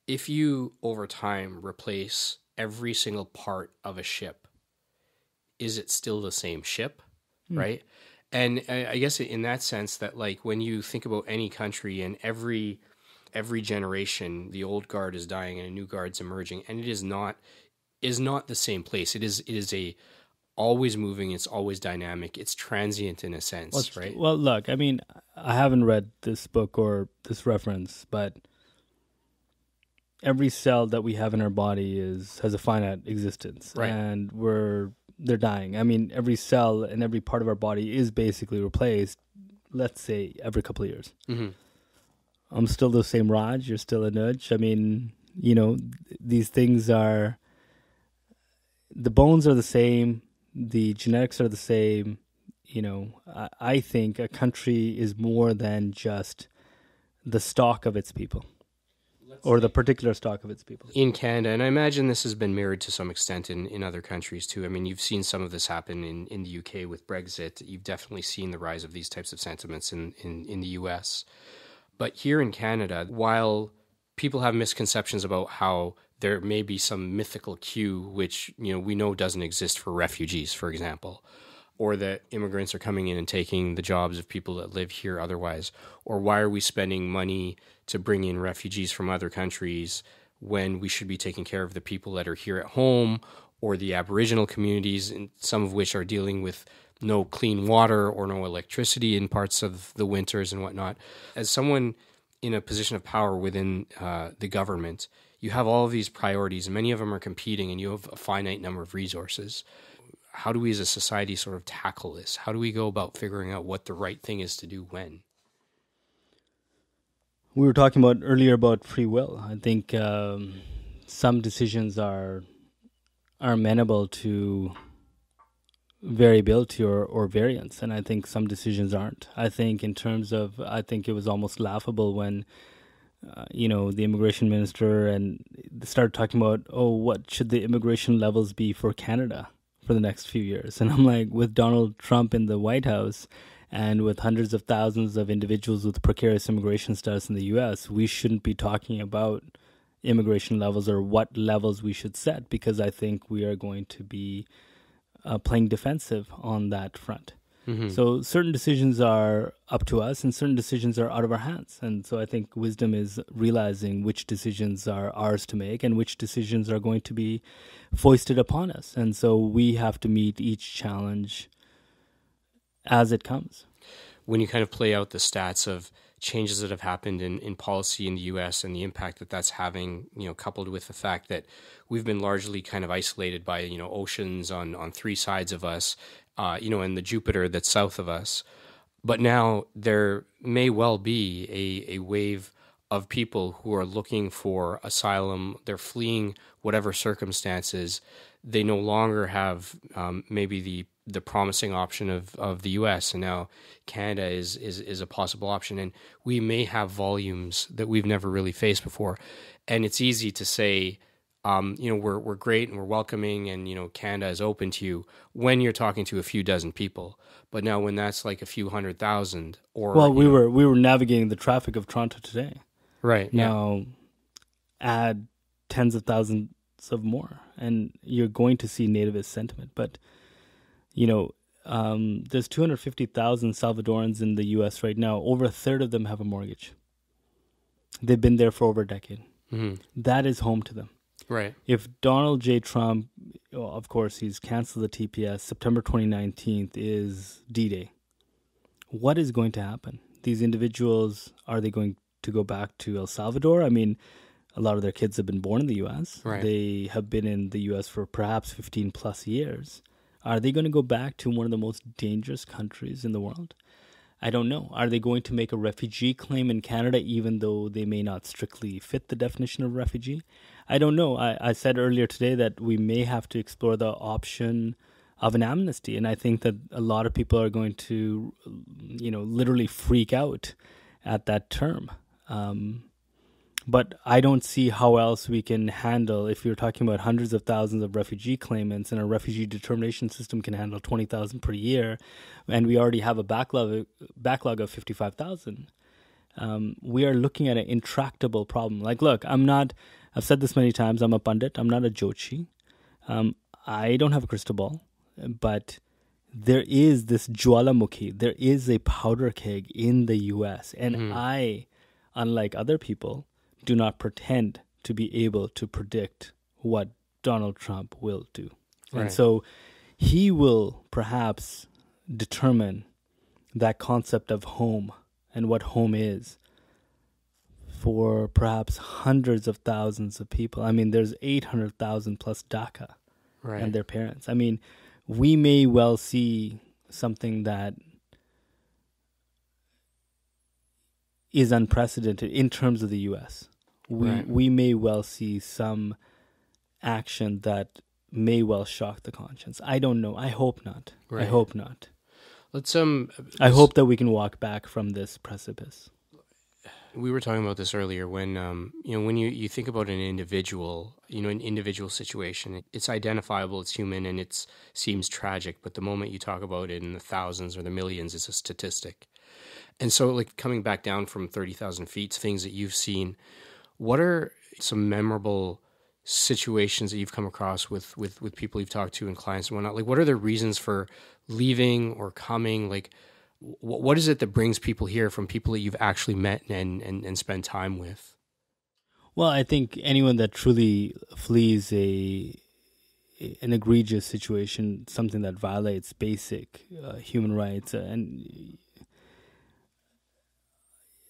if you over time replace every single part of a ship, is it still the same ship? Hmm. Right? And I I guess in that sense that like when you think about any country and every every generation the old guard is dying and a new guard's emerging and it is not is not the same place. It is it is a always moving. It's always dynamic. It's transient in a sense, Well, right? Well, look, I mean, I haven't read this book or this reference, but every cell that we have in our body is has a finite existence, Right. and we're they're dying. I mean, every cell and every part of our body is basically replaced. Let's say every couple of years. hmm I'm still the same Raj. You're still Anuj. I mean, you know, these things are. The bones are the same. The genetics are the same. You know, I, I think a country is more than just the stock of its people, or the particular stock of its people. In Canada, and I imagine this has been mirrored to some extent in, in other countries too. I mean, you've seen some of this happen in, in the UK with Brexit. You've definitely seen the rise of these types of sentiments in, in, in the US. But here in Canada, while people have misconceptions about how there may be some mythical queue, which you know we know doesn't exist for refugees, for example, or that immigrants are coming in and taking the jobs of people that live here otherwise, or why are we spending money to bring in refugees from other countries when we should be taking care of the people that are here at home or the Aboriginal communities, some of which are dealing with no clean water or no electricity in parts of the winters and whatnot. As someone in a position of power within uh, the government, you have all of these priorities, and many of them are competing, and you have a finite number of resources. How do we as a society sort of tackle this? How do we go about figuring out what the right thing is to do when? We were talking about earlier about free will. I think um, some decisions are are amenable to variability or, or variance, and I think some decisions aren't. I think in terms of, I think it was almost laughable when, uh, you know, the immigration minister and started talking about, oh, what should the immigration levels be for Canada for the next few years? And I'm like, with Donald Trump in the White House and with hundreds of thousands of individuals with precarious immigration status in the U.S., we shouldn't be talking about immigration levels or what levels we should set because I think we are going to be uh, playing defensive on that front. Mm-hmm. So certain decisions are up to us, and certain decisions are out of our hands. And so I think wisdom is realizing which decisions are ours to make and which decisions are going to be foisted upon us. And so we have to meet each challenge as it comes. when you kind of play out the stats of changes that have happened in, in policy in the U.S. and the impact that that's having, you know, coupled with the fact that we've been largely kind of isolated by you know oceans on on three sides of us, uh, you know, and the Jupiter that's south of us, but now there may well be a a wave of people who are looking for asylum. They're fleeing whatever circumstances. They no longer have um, maybe the the promising option of, of the U.S. and now Canada is, is is a possible option, and we may have volumes that we've never really faced before. And it's easy to say, um, you know, we're we're great and we're welcoming, and you know, Canada is open to you when you're talking to a few dozen people. But now, when that's like a few hundred thousand, or Well, we know- were we were navigating the traffic of Toronto today. right, yeah, Now, add tens of thousands of more, and you're going to see nativist sentiment. But you know, um, there's 250,000 Salvadorans in the U.S. right now. Over a third of them have a mortgage. They've been there for over a decade. hmm That is home to them. Right, if Donald J. Trump, of course, he's canceled the TPS, September 2019 is D Day. What is going to happen? These individuals, are they going to go back to El Salvador? I mean, a lot of their kids have been born in the U.S., Right. they have been in the U.S. for perhaps 15 plus years. Are they going to go back to one of the most dangerous countries in the world? I don't know. Are they going to make a refugee claim in Canada, even though they may not strictly fit the definition of refugee? I don't know. I, I said earlier today that we may have to explore the option of an amnesty, and I think that a lot of people are going to, you know, literally freak out at that term. Um, but I don't see how else we can handle if you're talking about hundreds of thousands of refugee claimants and a refugee determination system can handle 20,000 per year and we already have a backlog backlog of 55,000 um, we are looking at an intractable problem like look I'm not I've said this many times I'm a pundit I'm not a jochi um, I don't have a crystal ball but there is this jwalamukhi there is a powder keg in the US and Mhm. I unlike other people do not pretend to be able to predict what Donald Trump will do. Right. And so he will perhaps determine that concept of home and what home is for perhaps hundreds of thousands of people. I mean, there's 800,000 plus DACA right, and their parents. I mean, we may well see something that is unprecedented in terms of the US. We Right. we may well see some action that may well shock the conscience. I don't know. I hope not. I hope not. let's um. I hope that we can walk back from this precipice. we were talking about this earlier when um, you know when you, you think about an individual you know an individual situation it's identifiable it's human and it seems tragic but the moment you talk about it in the thousands or the millions it's a statistic and so like coming back down from 30,000 feet things that you've seen what are some memorable situations that you've come across with with with people you've talked to and clients and whatnot? Like what are the reasons for leaving or coming? Like wh- what is it that brings people here from people that you've actually met and and, and spent time with? Well, I think anyone that truly flees a an egregious situation, something that violates basic uh, human rights, uh, and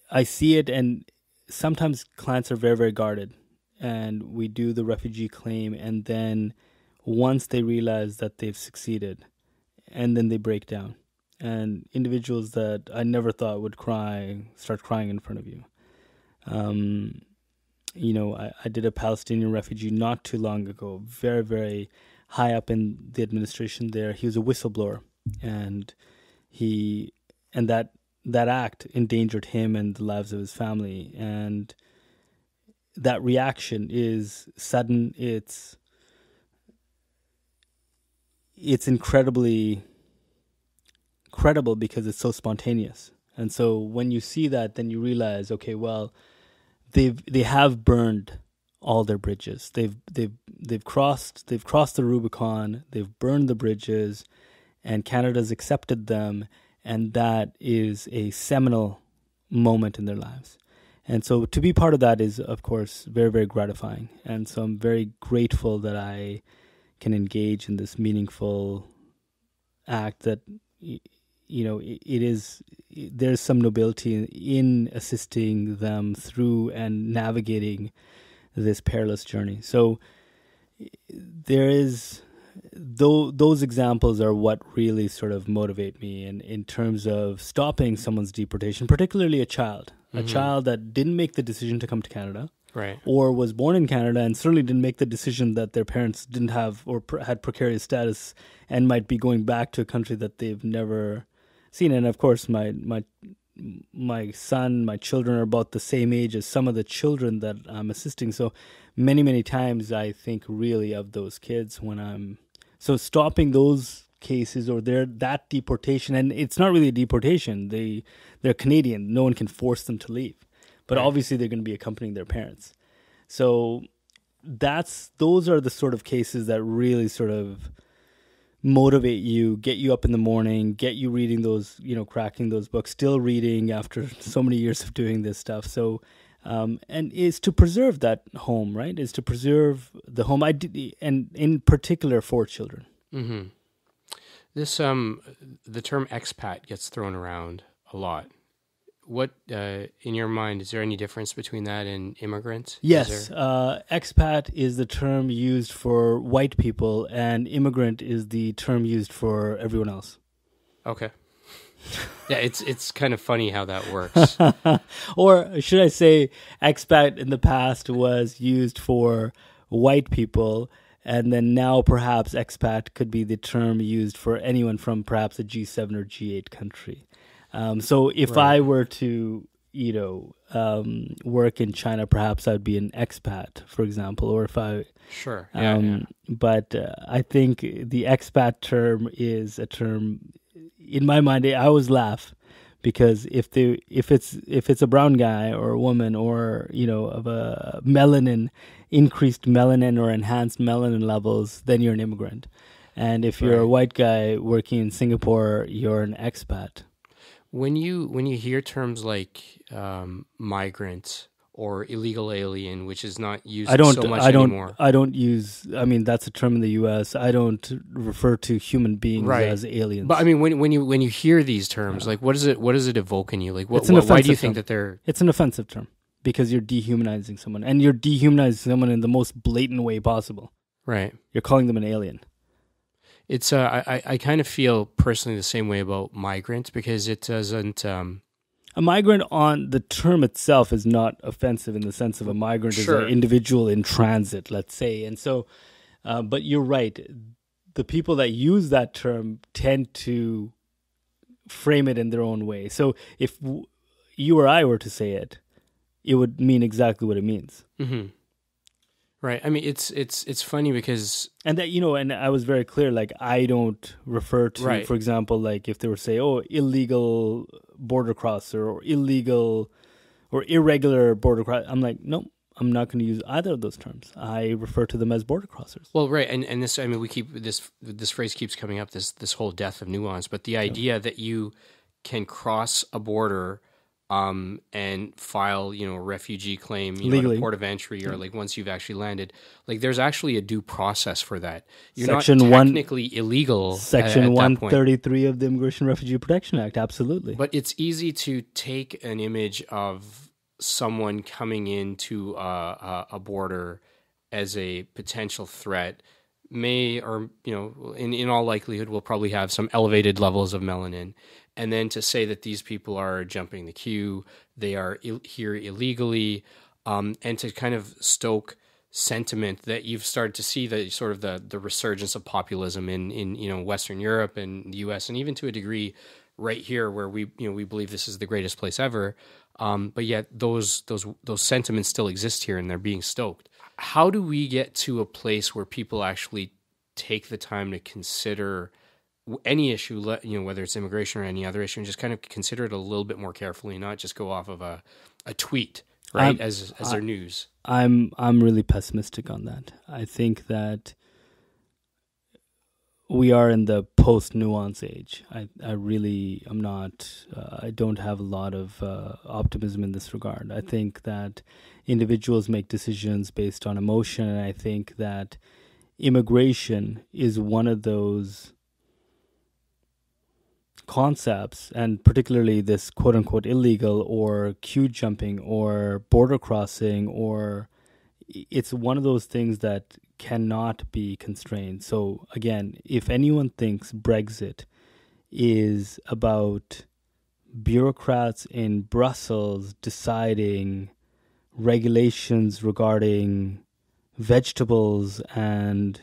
I see it, and sometimes clients are very, very guarded, and we do the refugee claim, and then once they realize that they've succeeded, and then they break down, and individuals that I never thought would cry start crying in front of you. Um, you know, I, I did a Palestinian refugee not too long ago, very, very high up in the administration there. He was a whistleblower and he and that that act endangered him and the lives of his family. And that reaction is sudden, it's it's incredibly credible because it's so spontaneous. And so when you see that, then you realize, okay, well, they've they have burned all their bridges. They've they've they've crossed they've crossed the Rubicon. They've burned the bridges, and Canada's accepted them, and that is a seminal moment in their lives. And so to be part of that is, of course, very very gratifying. And so I'm very grateful that I can engage in this meaningful act that you know it, is there's some nobility in assisting them through and navigating this perilous journey so there is though those examples are what really sort of motivate me in, in terms of stopping someone's deportation particularly a child a Mhm. child that didn't make the decision to come to canada right or was born in Canada and certainly didn't make the decision that their parents didn't have or pr- had precarious status and might be going back to a country that they've never seen. And of course, my my my son, my children are about the same age as some of the children that I'm assisting. So many, many times I think really of those kids when I'm so stopping those cases or their that deportation and it's not really a deportation. They they're Canadian. No one can force them to leave. But right. obviously they're going to be accompanying their parents. So that's those are the sort of cases that really sort of motivate you, get you up in the morning, get you reading those, you know, cracking those books, still reading after so many years of doing this stuff. So, um, and is to preserve that home, right? Is to preserve the home. I did, and in particular for children. Mm-hmm. This um, the term expat gets thrown around a lot what uh, in your mind is there any difference between that and immigrant yes uh, expat is the term used for white people and immigrant is the term used for everyone else okay yeah it's it's kind of funny how that works or should i say expat in the past was used for white people and then now perhaps expat could be the term used for anyone from perhaps a G7 or G8 country. Um, so if right. I were to, you know, um, work in China, perhaps I'd be an expat, for example, or if I. Sure. Yeah, um, yeah. But uh, I think the expat term is a term, in my mind, I always laugh because if they if it's if it's a brown guy or a woman or you know of a melanin increased melanin or enhanced melanin levels then you're an immigrant and if you're right. a white guy working in Singapore you're an expat when you when you hear terms like um, migrant or illegal alien, which is not used I don't, so much I don't, anymore. I don't use. I mean, that's a term in the U.S. I don't refer to human beings right. as aliens. But I mean, when when you when you hear these terms, yeah. like what does it what does it evoke in you? Like, what, what why do you think that they're? It's an offensive term because you're dehumanizing someone, and you're dehumanizing someone in the most blatant way possible. Right. You're calling them an alien it's uh, I I kind of feel personally the same way about migrants because it doesn't. Um, a migrant on the term itself is not offensive in the sense of a migrant sure. is an individual in transit, let's say, and so. Uh, but you're right. The people that use that term tend to frame it in their own way. So if w- you or I were to say it, it would mean exactly what it means. Mm-hmm. Right. I mean, it's it's it's funny because and that you know, and I was very clear. Like, I don't refer to, right. for example, like if they were say, oh, illegal border crosser or illegal or irregular border cross. I'm like, no, I'm not going to use either of those terms. I refer to them as border crossers. Well, right, and and this, I mean, we keep this this phrase keeps coming up. This this whole death of nuance, but the idea yeah. that you can cross a border um, and file, you know, a refugee claim, you Legally. know, port of entry, or like once you've actually landed. Like, there's actually a due process for that. You're Section not technically one, illegal. Section one thirty three of the Immigration Refugee Protection Act, absolutely. But it's easy to take an image of someone coming into a, a border as a potential threat may or you know in, in all likelihood will probably have some elevated levels of melanin and then to say that these people are jumping the queue, they are here illegally, um, and to kind of stoke sentiment that you've started to see the sort of the the resurgence of populism in in you know Western Europe and the U.S. and even to a degree right here where we you know we believe this is the greatest place ever. Um, but yet those those those sentiments still exist here and they're being stoked. How do we get to a place where people actually take the time to consider any issue, you know, whether it's immigration or any other issue, and just kind of consider it a little bit more carefully, not just go off of a, a tweet, right, I'm, as as their news. I'm I'm really pessimistic on that. I think that we are in the post nuance age. I I really am not. Uh, I don't have a lot of uh, optimism in this regard. I think that individuals make decisions based on emotion, and I think that immigration is one of those concepts, and particularly this quote unquote illegal or queue jumping or border crossing, or it's one of those things that cannot be constrained. So, again, if anyone thinks Brexit is about bureaucrats in Brussels deciding regulations regarding vegetables and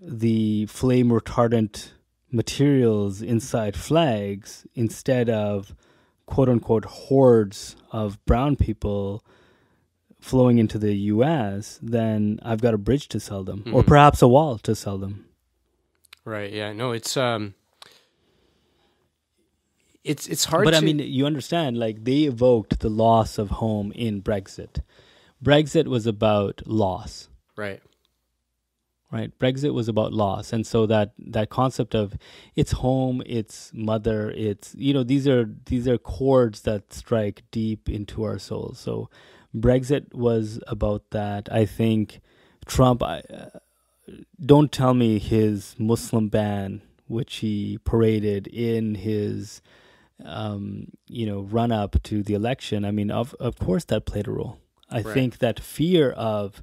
the flame retardant materials inside flags instead of quote unquote hordes of brown people flowing into the US, then I've got a bridge to sell them, or Mhm. perhaps a wall to sell them. Right. Yeah. No. It's um. It's it's hard. But to, I mean, you understand, like they evoked the loss of home in Brexit. Brexit was about loss. right. Right? Brexit was about loss. And so that that concept of it's home it's mother it's you know these are these are chords that strike deep into our souls. So brexit was about that. I think trump I, uh, don't tell me his muslim ban which he paraded in his um, you know run up to the election. I mean of of course that played a role. I Right. think that fear of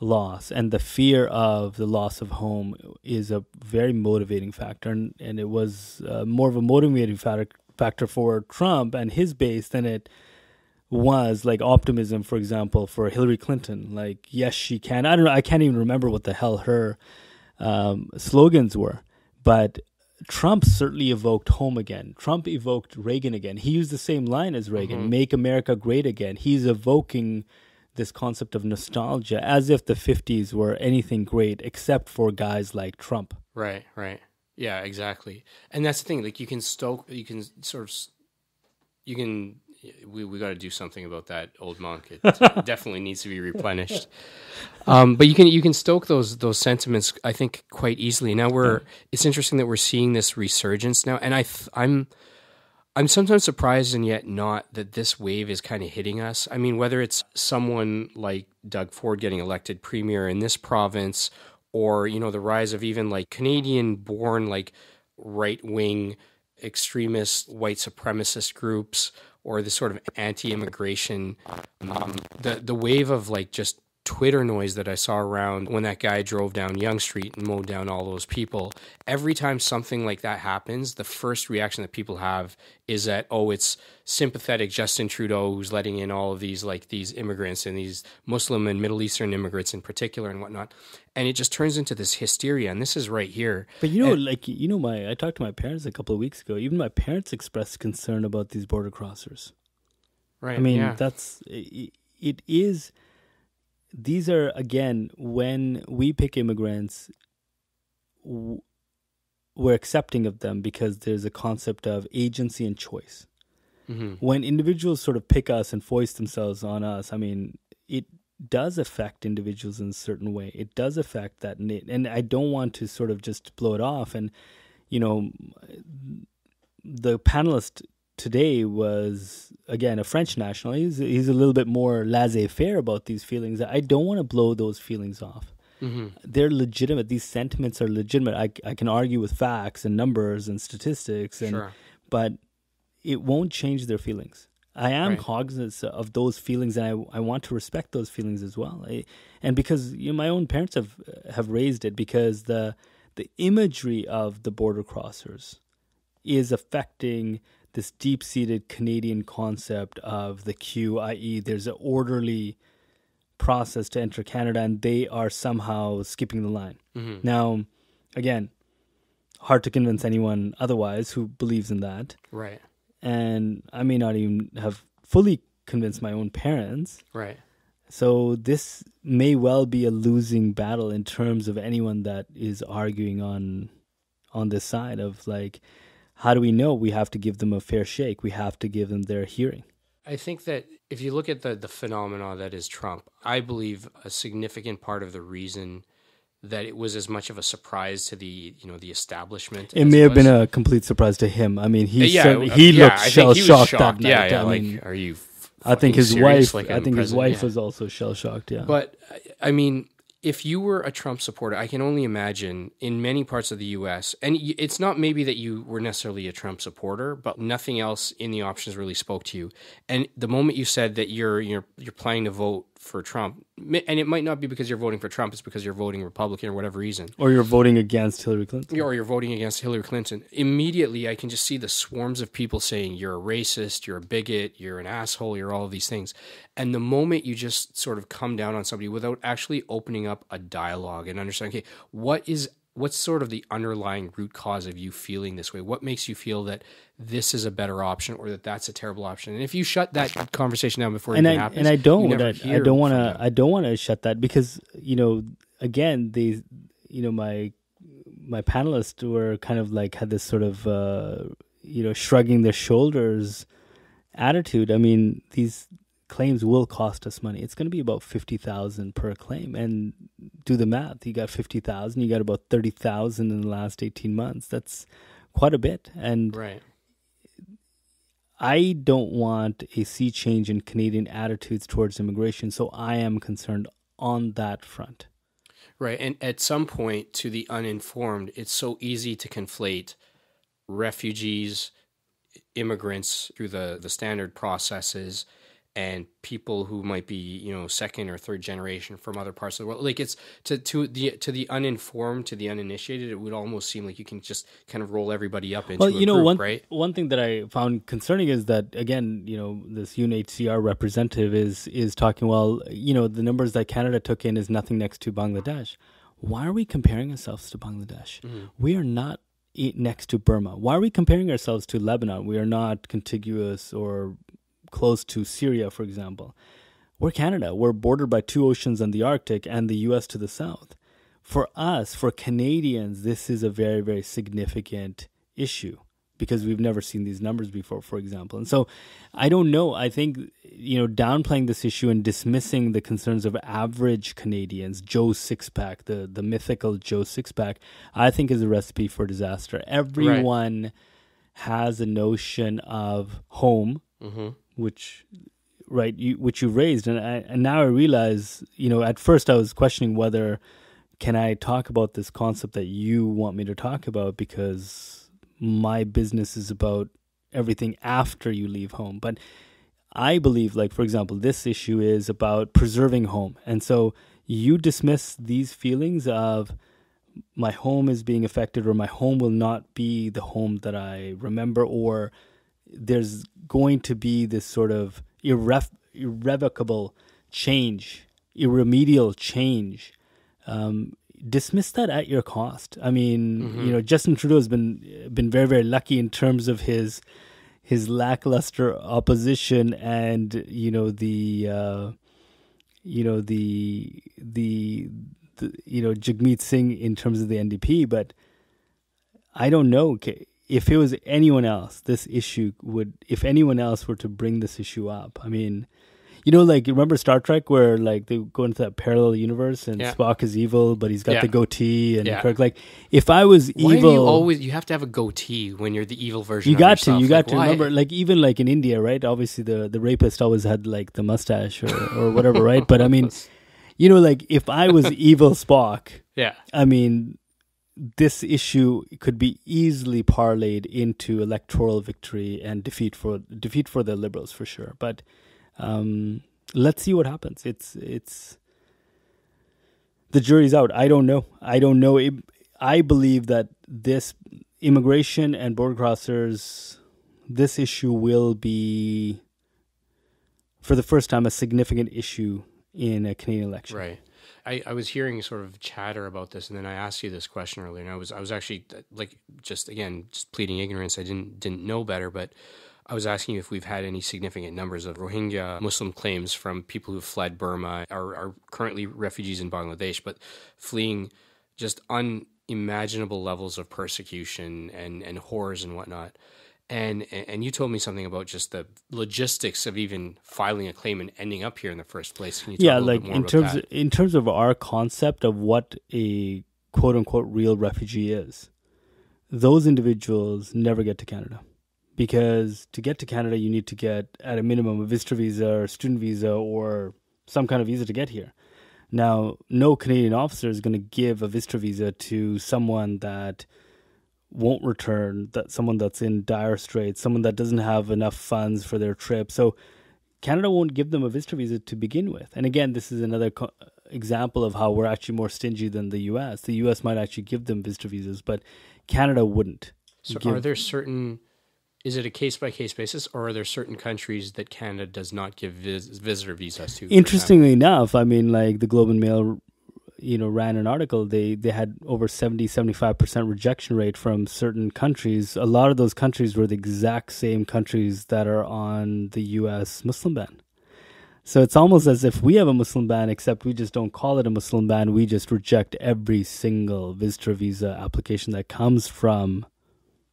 loss and the fear of the loss of home is a very motivating factor and, and it was uh, more of a motivating factor factor for Trump and his base than it was like optimism for example for Hillary Clinton like yes she can I don't know I can't even remember what the hell her um, slogans were but Trump certainly evoked home again. Trump evoked Reagan again. He used the same line as Reagan, Mhm. make America great again. He's evoking this concept of nostalgia as if the 50s were anything great except for guys like Trump. Right, right. Yeah, exactly. And that's the thing. Like you can stoke, you can sort of, you can. We we got to do something about that old monk. It definitely needs to be replenished. Um, but you can you can stoke those those sentiments. I think quite easily. Now we're. It's interesting that we're seeing this resurgence now, and I th- I'm. I'm sometimes surprised and yet not that this wave is kind of hitting us. I mean, whether it's someone like Doug Ford getting elected premier in this province, or you know the rise of even like Canadian-born like right-wing extremist white supremacist groups, or the sort of anti-immigration, um, the the wave of like just Twitter noise that I saw around when that guy drove down Yonge Street and mowed down all those people. Every time something like that happens, the first reaction that people have is that, oh, it's sympathetic Justin Trudeau who's letting in all of these like these immigrants and these Muslim and Middle Eastern immigrants in particular and whatnot. And it just turns into this hysteria. And this is right here. But you know, like you know, my I talked to my parents a couple of weeks ago. Even my parents expressed concern about these border crossers. Right. I mean, yeah. that's it, it is. These are again when we pick immigrants, we're accepting of them because there's a concept of agency and choice. Mhm. When individuals sort of pick us and foist themselves on us, I mean, it does affect individuals in a certain way. It does affect that, and I don't want to sort of just blow it off. And you know, the panelist today was again a French national. He's he's a little bit more laissez-faire about these feelings. I don't want to blow those feelings off. Mhm. They're legitimate. These sentiments are legitimate. I I can argue with facts and numbers and statistics, and Sure. but it won't change their feelings. I am Right. cognizant of those feelings, and I I want to respect those feelings as well. I, and because you know, my own parents have have raised it, because the the imagery of the border crossers is affecting this deep seated Canadian concept of the queue, i.e., there's an orderly process to enter Canada, and they are somehow skipping the line. Mhm. Now, again, hard to convince anyone otherwise who believes in that. Right. And I may not even have fully convinced my own parents. Right. So this may well be a losing battle in terms of anyone that is arguing on on this side of like how do we know we have to give them a fair shake? We have to give them their hearing. I think that if you look at the the phenomena that is Trump, I believe a significant part of the reason that it was as much of a surprise to the you know the establishment. It may have been a complete surprise to him. I mean, he yeah, certainly, he yeah, looked shell shocked that night. Yeah, yeah. I like, mean, are you? I think his serious? wife. Like, I think his wife was also shell shocked. Yeah, But I mean, if you were a Trump supporter, I can only imagine in many parts of the U.S. and it's not maybe that you were necessarily a Trump supporter, but nothing else in the options really spoke to you. And the moment you said that you're you're you're planning to vote for Trump, and it might not be because you're voting for Trump, it's because you're voting Republican or whatever reason. or you're voting against Hillary Clinton. Or you're voting against Hillary Clinton. Immediately, I can just see the swarms of people saying you're a racist, you're a bigot, you're an asshole, you're all of these things. And the moment you just sort of come down on somebody without actually opening up a dialogue and understanding, okay, what is what's sort of the underlying root cause of you feeling this way? What makes you feel that this is a better option or that that's a terrible option? And if you shut that conversation down before and it I happens, and I don't I, I don't want to. I don't want to shut that because you know again they you know my my panelists were kind of like had this sort of uh, you know shrugging their shoulders attitude. I mean these claims will cost us money. It's going to be about fifty thousand per claim, and do the math. You got fifty thousand. You got about thirty thousand in the last eighteen months. That's quite a bit, and Right. I don't want a sea change in Canadian attitudes towards immigration, so I am concerned on that front. Right. And at some point, to the uninformed, it's so easy to conflate refugees, immigrants through the, the standard processes, and people who might be, you know, second or third generation from other parts of the world. Like it's to, to the to the uninformed, to the uninitiated, it would almost seem like you can just kind of roll everybody up into Well, a you know, group, one right? one thing that I found concerning is that again, you know, this UNHCR representative is is talking. Well, you know, the numbers that Canada took in is nothing next to Bangladesh. Why are we comparing ourselves to Bangladesh? Mm-hmm. We are not next to Burma. Why are we comparing ourselves to Lebanon? We are not contiguous or close to Syria, for example. We're Canada. We're bordered by two oceans and the Arctic and the US to the south. For us, for Canadians, this is a very, very significant issue because we've never seen these numbers before, for example. And so I don't know. I think, you know, downplaying this issue and dismissing the concerns of average Canadians, Joe Sixpack, the, the mythical Joe Sixpack, I think is a recipe for disaster. Everyone has a notion of home Mm-hmm. Which right you which you raised. And I, and now I realize you know at first I was questioning whether can I talk about this concept that you want me to talk about? Because my business is about everything after you leave home. But I believe like for example this issue is about preserving home. And so you dismiss these feelings of my home is being affected or my home will not be the home that I remember or there's going to be this sort of irref- irrevocable change, irremediable change. Um, dismiss that at your cost. I mean, you know, Justin Trudeau has been been very very lucky in terms of his his lackluster opposition and you know the uh, you know the, the the you know Jagmeet Singh in terms of the NDP, but I don't know if it was anyone else. This issue would, if anyone else were to bring this issue up. I mean, you know, like remember Star Trek where like they go into that parallel universe and Yeah. Spock is evil, but he's got Yeah. the goatee and Yeah. Kirk. Like, if I was Why evil, you always you have to have a goatee when you're the evil version? you got to, you got Like, to why? remember, like even like in India, right? Obviously, the the rapist always had like the mustache or or whatever, right? But I mean, you know, like if I was evil Spock, yeah, I mean, this issue could be easily parlayed into electoral victory and defeat for defeat for the liberals for sure. But um, let's see what happens. It's it's the jury's out. I don't know. I don't know. I believe that this immigration and border crossers, this issue will be, for the first time, a significant issue in a Canadian election. right. I, I was hearing sort of chatter about this, and then I asked you this question earlier, and I was I was actually uh, like just again just pleading ignorance. I didn't didn't know better, but I was asking you if we've had any significant numbers of Rohingya Muslim claims from people who fled Burma, are are currently refugees in Bangladesh, but fleeing just unimaginable levels of persecution and and horrors and whatnot. And and you told me something about just the logistics of even filing a claim and ending up here in the first place. Can you talk yeah like in about terms of, in terms of our concept of what a quote unquote real refugee is those individuals never get to canada. Because to get to canada you need to get at a minimum a visitor visa or student visa or some kind of visa to get here. Now no canadian officer is going to give a visitor visa to someone that won't return that someone that's in dire straits someone that doesn't have enough funds for their trip so Canada won't give them a visitor visa to begin with. And again, this is another co- example of how we're actually more stingy than the US. The US might actually give them visitor visas, but Canada wouldn't. So give- are there certain is it a case by case basis or are there certain countries that Canada does not give vis- visitor visas to? Interestingly enough, I mean, like the Globe and Mail, you know ran an article they they had over 70 75% rejection rate from certain countries. A lot of those countries were the exact same countries that are on the US Muslim ban. So it's almost as if we have a Muslim ban except we just don't call it a Muslim ban. We just reject every single visitor visa application that comes from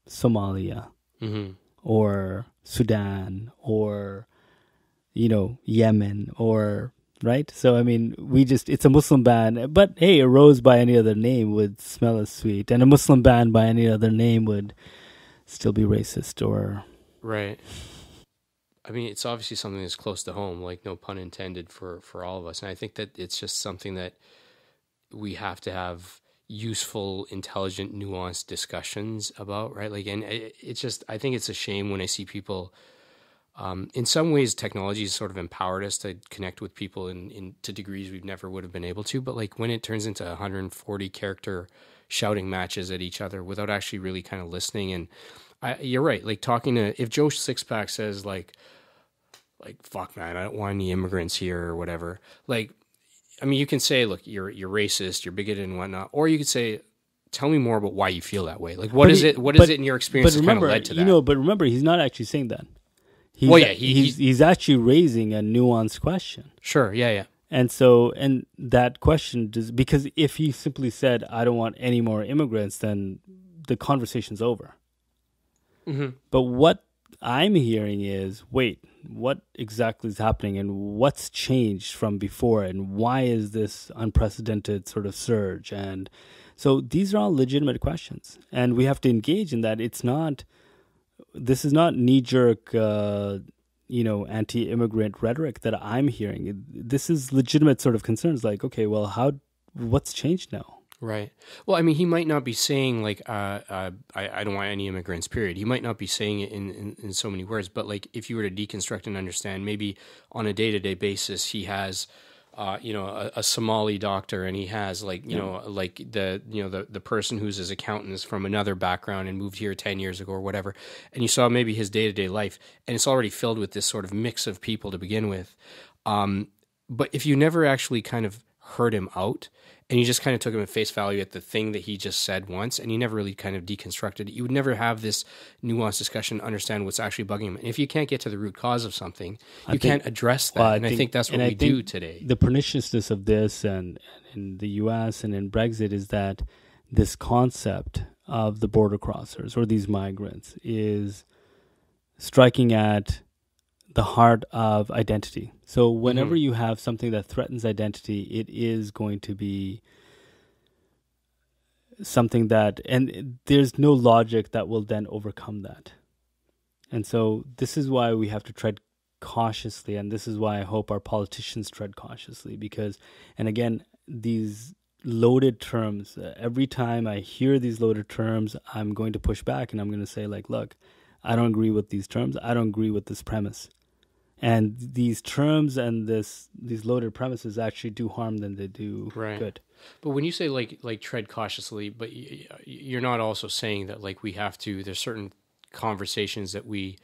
Somalia Mm-hmm. or Sudan or you know Yemen or right so i mean we just it's a muslim ban but hey a rose by any other name would smell as sweet and a muslim ban by any other name would still be racist or Right. I mean, it's obviously something that's close to home, like no pun intended for for all of us. And I think that it's just something that we have to have useful, intelligent, nuanced discussions about, right? Like, and it, it's just, I think it's a shame when I see people. Um, in some ways, technology has sort of empowered us to connect with people in, in to degrees we never would have been able to. But like when it turns into 140 character shouting matches at each other without actually really kind of listening, and I, you're right. Like talking to if Joe Sixpack says like, like fuck man, I don't want any immigrants here or whatever. Like, I mean, you can say look, you're you're racist, you're bigoted and whatnot, or you could say, tell me more about why you feel that way. Like, what But is he- it? What is it in your experience but that kind of led to that? you know but remember he's not actually saying that he's, Well, yeah, he- he's, he's actually raising a nuanced question sure, yeah, yeah, And so, and that question does because if he simply said, "I don't want any more immigrants," then the conversation's over. hmm But what I'm hearing is, wait, what exactly is happening, and what's changed from before, and why is this unprecedented sort of surge? And so, these are all legitimate questions, and we have to engage in that. It's not, this is not knee jerk. Uh, you know, anti-immigrant rhetoric that I'm hearing. This is legitimate sort of concerns. Like, okay, well, how, what's changed now? Right. Well, I mean, he might not be saying like, uh, uh, I, I don't want any immigrants. Period. He might not be saying it in, in, in so many words, but like, if you were to deconstruct and understand, maybe on a day to day basis, he has, uh, you know, a, a Somali doctor, and he has like, you know, like the you know the the person who's his accountant is from another background and moved here ten years ago or whatever, and you saw maybe his day to day life, and it's already filled with this sort of mix of people to begin with. Um, but if you never actually kind of heard him out and you just kind of took him at face value at the thing that he just said once and you never really kind of deconstructed it, you would never have this nuanced discussion, understand what's actually bugging him. And if you can't get to the root cause of something, you think- can't address that. Well, and I think that's what we think do today. The perniciousness of this, and, and in the U.S. and in Brexit, is that this concept of the border crossers or these migrants is striking at the heart of identity. So whenever Mhm. you have something that threatens identity, it is going to be something that, and there's no logic that will then overcome that. And so this is why we have to tread cautiously, and this is why I hope our politicians tread cautiously because, and again, these loaded terms, uh, every time I hear these loaded terms, I'm going to push back and I'm going to say, like, look, I don't agree with these terms. I don't agree with this premise. And these terms and this these loaded premises actually do harm than they do Right. good. But when you say like like tread cautiously, but you're not also saying that like we have to. There's certain conversations that we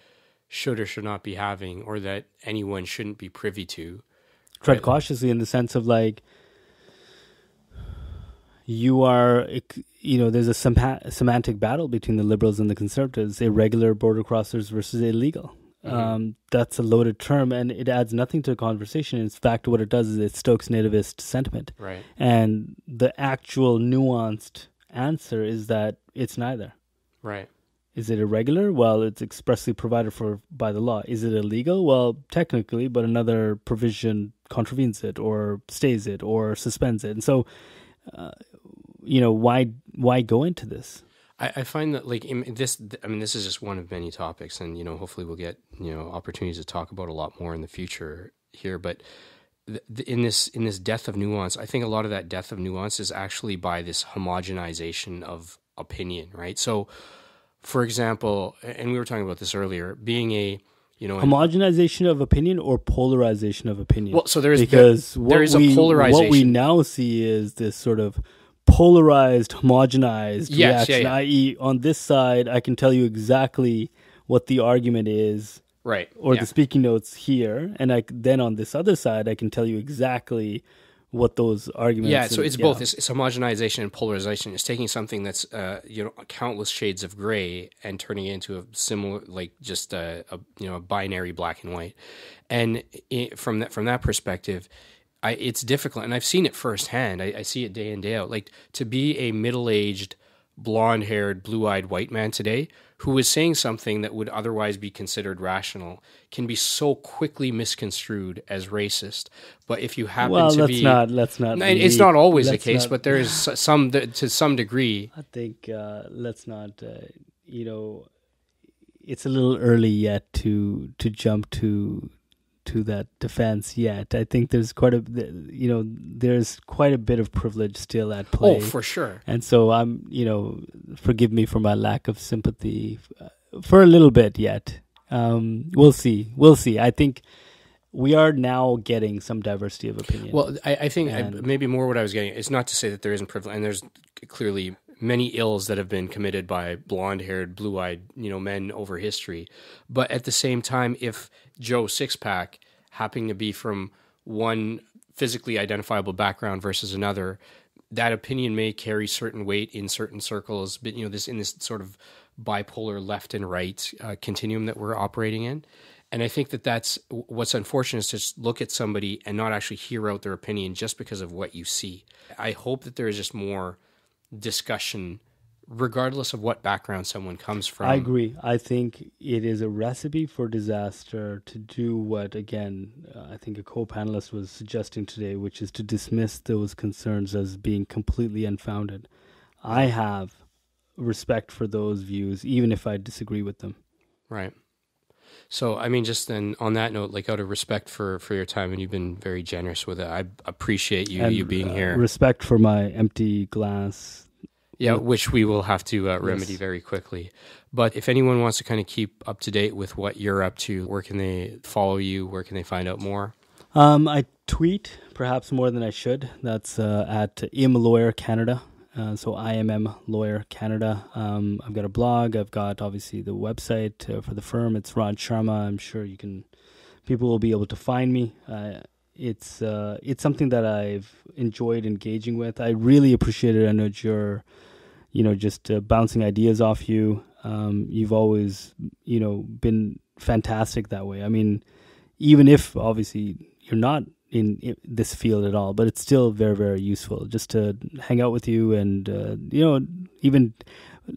should or should not be having, or that anyone shouldn't be privy to. tread Right. cautiously in the sense of like you are you know there's a semantic battle between the liberals and the conservatives irregular border crossers versus illegal Mhm. um, that's a loaded term and it adds nothing to the conversation in fact what it does is it stokes nativist sentiment Right. and the actual nuanced answer is that it's neither Right. is it irregular? Well, it's expressly provided for by the law. Is it illegal? Well, technically, but another provision contravenes it or stays it or suspends it. And so, uh, you know, why why go into this? I, I find that like this, I mean, this is just one of many topics, and you know, hopefully, we'll get you know opportunities to talk about a lot more in the future here. But th- in this in this death of nuance, I think a lot of that death of nuance is actually by this homogenization of opinion, right? So, for example, and we were talking about this earlier, being a you know, Homogenization of opinion or polarization of opinion? well, so there is because there what is a we, What we now see is this sort of polarized, homogenized Yes, yeah, reaction. yeah. I.e., on this side, I can tell you exactly what the argument is right or yeah. the speaking notes here, and I then on this other side, I can tell you exactly what those arguments. Yeah, so and- it's both. It's, it's homogenization and polarization. It's taking something that's uh, you know countless shades of gray and turning it into a similar, like just a, a you know a binary black and white. And i from that from that perspective, I, it's difficult, and I've seen it firsthand. I, I see it day in day out. Like to be a middle aged, blonde haired, blue eyed white man today who is saying something that would otherwise be considered rational can be so quickly misconstrued as racist. But if you happen Well, to let's be not. Let's not. no, it's not always the case, not- but there is some to some degree. I think uh, let's not. Uh, you know, it's a little early yet to to jump to to that defense yet. I think there's quite a you know there's quite a bit of privilege still at play. Oh, for sure. and so I'm you know forgive me for my lack of sympathy uh, for a little bit yet. Um, we'll see. We'll see. I think we are now getting some diversity of opinion. Well, I, I think I, maybe more what I was getting is not to say that there isn't privilege, and there's clearly many ills that have been committed by blonde-haired, blue-eyed, you know, men over history. But at the same time, if Joe Sixpack happening to be from one physically identifiable background versus another, that opinion may carry certain weight in certain circles. But you know, this in this sort of bipolar left and right uh, continuum that we're operating in. And I think that that's what's unfortunate is to just look at somebody and not actually hear out their opinion just because of what you see. I hope that there is just more discussion, regardless of what background someone comes from. I agree. I think it is a recipe for disaster to do what, again, uh, I think a co panelist was suggesting today, which is to dismiss those concerns as being completely unfounded. I have respect for those views, even if I disagree with them. Right. So, I mean, just then on that note, like out of respect for for your time, and you've been very generous with it. I appreciate you and you being uh, here. Respect for my empty glass. Yeah, which we will have to uh, remedy Yes. very quickly. But if anyone wants to kind of keep up to date with what you're up to, where can they follow you? Where can they find out more? Um, I tweet perhaps more than I should. That's uh, at Im Lawyer Canada. Uh, so IMM Lawyer Canada. Um, I've got a blog. I've got obviously the website uh, for the firm. It's Raj Sharma. I'm sure you can. People will be able to find me. Uh, it's uh, it's something that I've enjoyed engaging with. I really appreciate it. I know you're, you know, just uh, bouncing ideas off you. Um, you've always, you know, been fantastic that way. I mean, even if obviously you're not in, i this field at all, but it's still very, very useful just to hang out with you. And, uh, you know, even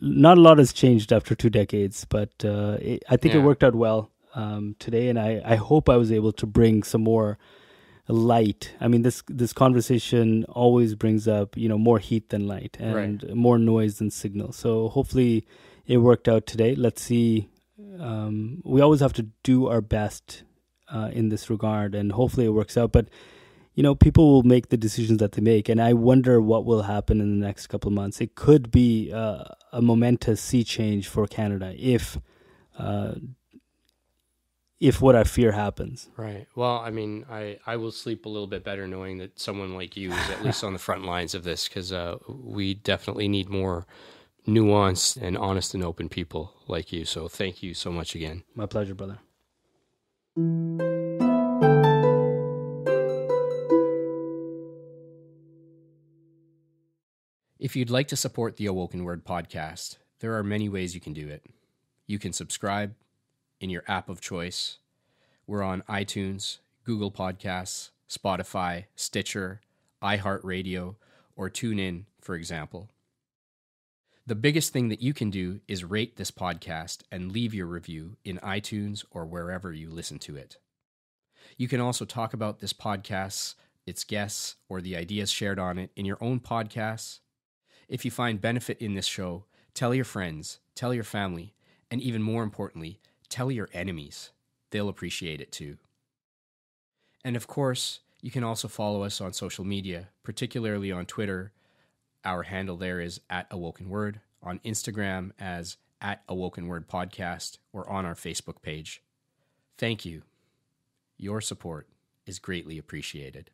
not a lot has changed after two decades, but uh, it, I think it worked out well um, today. And I, I hope I was able to bring some more light. I mean, this this conversation always brings up you know more heat than light and more noise than signal. So hopefully it worked out today. Let's see. Um, we always have to do our best uh, in this regard, and hopefully it works out. But you know, people will make the decisions that they make, and I wonder what will happen in the next couple of months. It could be uh, a momentous sea change for Canada if. Uh, if what I fear happens. Right. Well, I mean, I, I will sleep a little bit better knowing that someone like you is at least on the front lines of this because uh, we definitely need more nuanced and honest and open people like you. So thank you so much again. My pleasure, brother. If you'd like to support the Awoken Word podcast, there are many ways you can do it. You can subscribe in your app of choice. We're on iTunes, Google Podcasts, Spotify, Stitcher, iHeartRadio, or TuneIn, for example. The biggest thing that you can do is rate this podcast and leave your review in iTunes or wherever you listen to it. You can also talk about this podcast, its guests, or the ideas shared on it in your own podcasts. If you find benefit in this show, tell your friends, tell your family, and even more importantly, tell your enemies. They'll appreciate it too. And of course, you can also follow us on social media, particularly on Twitter. Our handle there is at Awoken Word, on Instagram as at Awoken Word Podcast, or on our Facebook page. Thank you. Your support is greatly appreciated.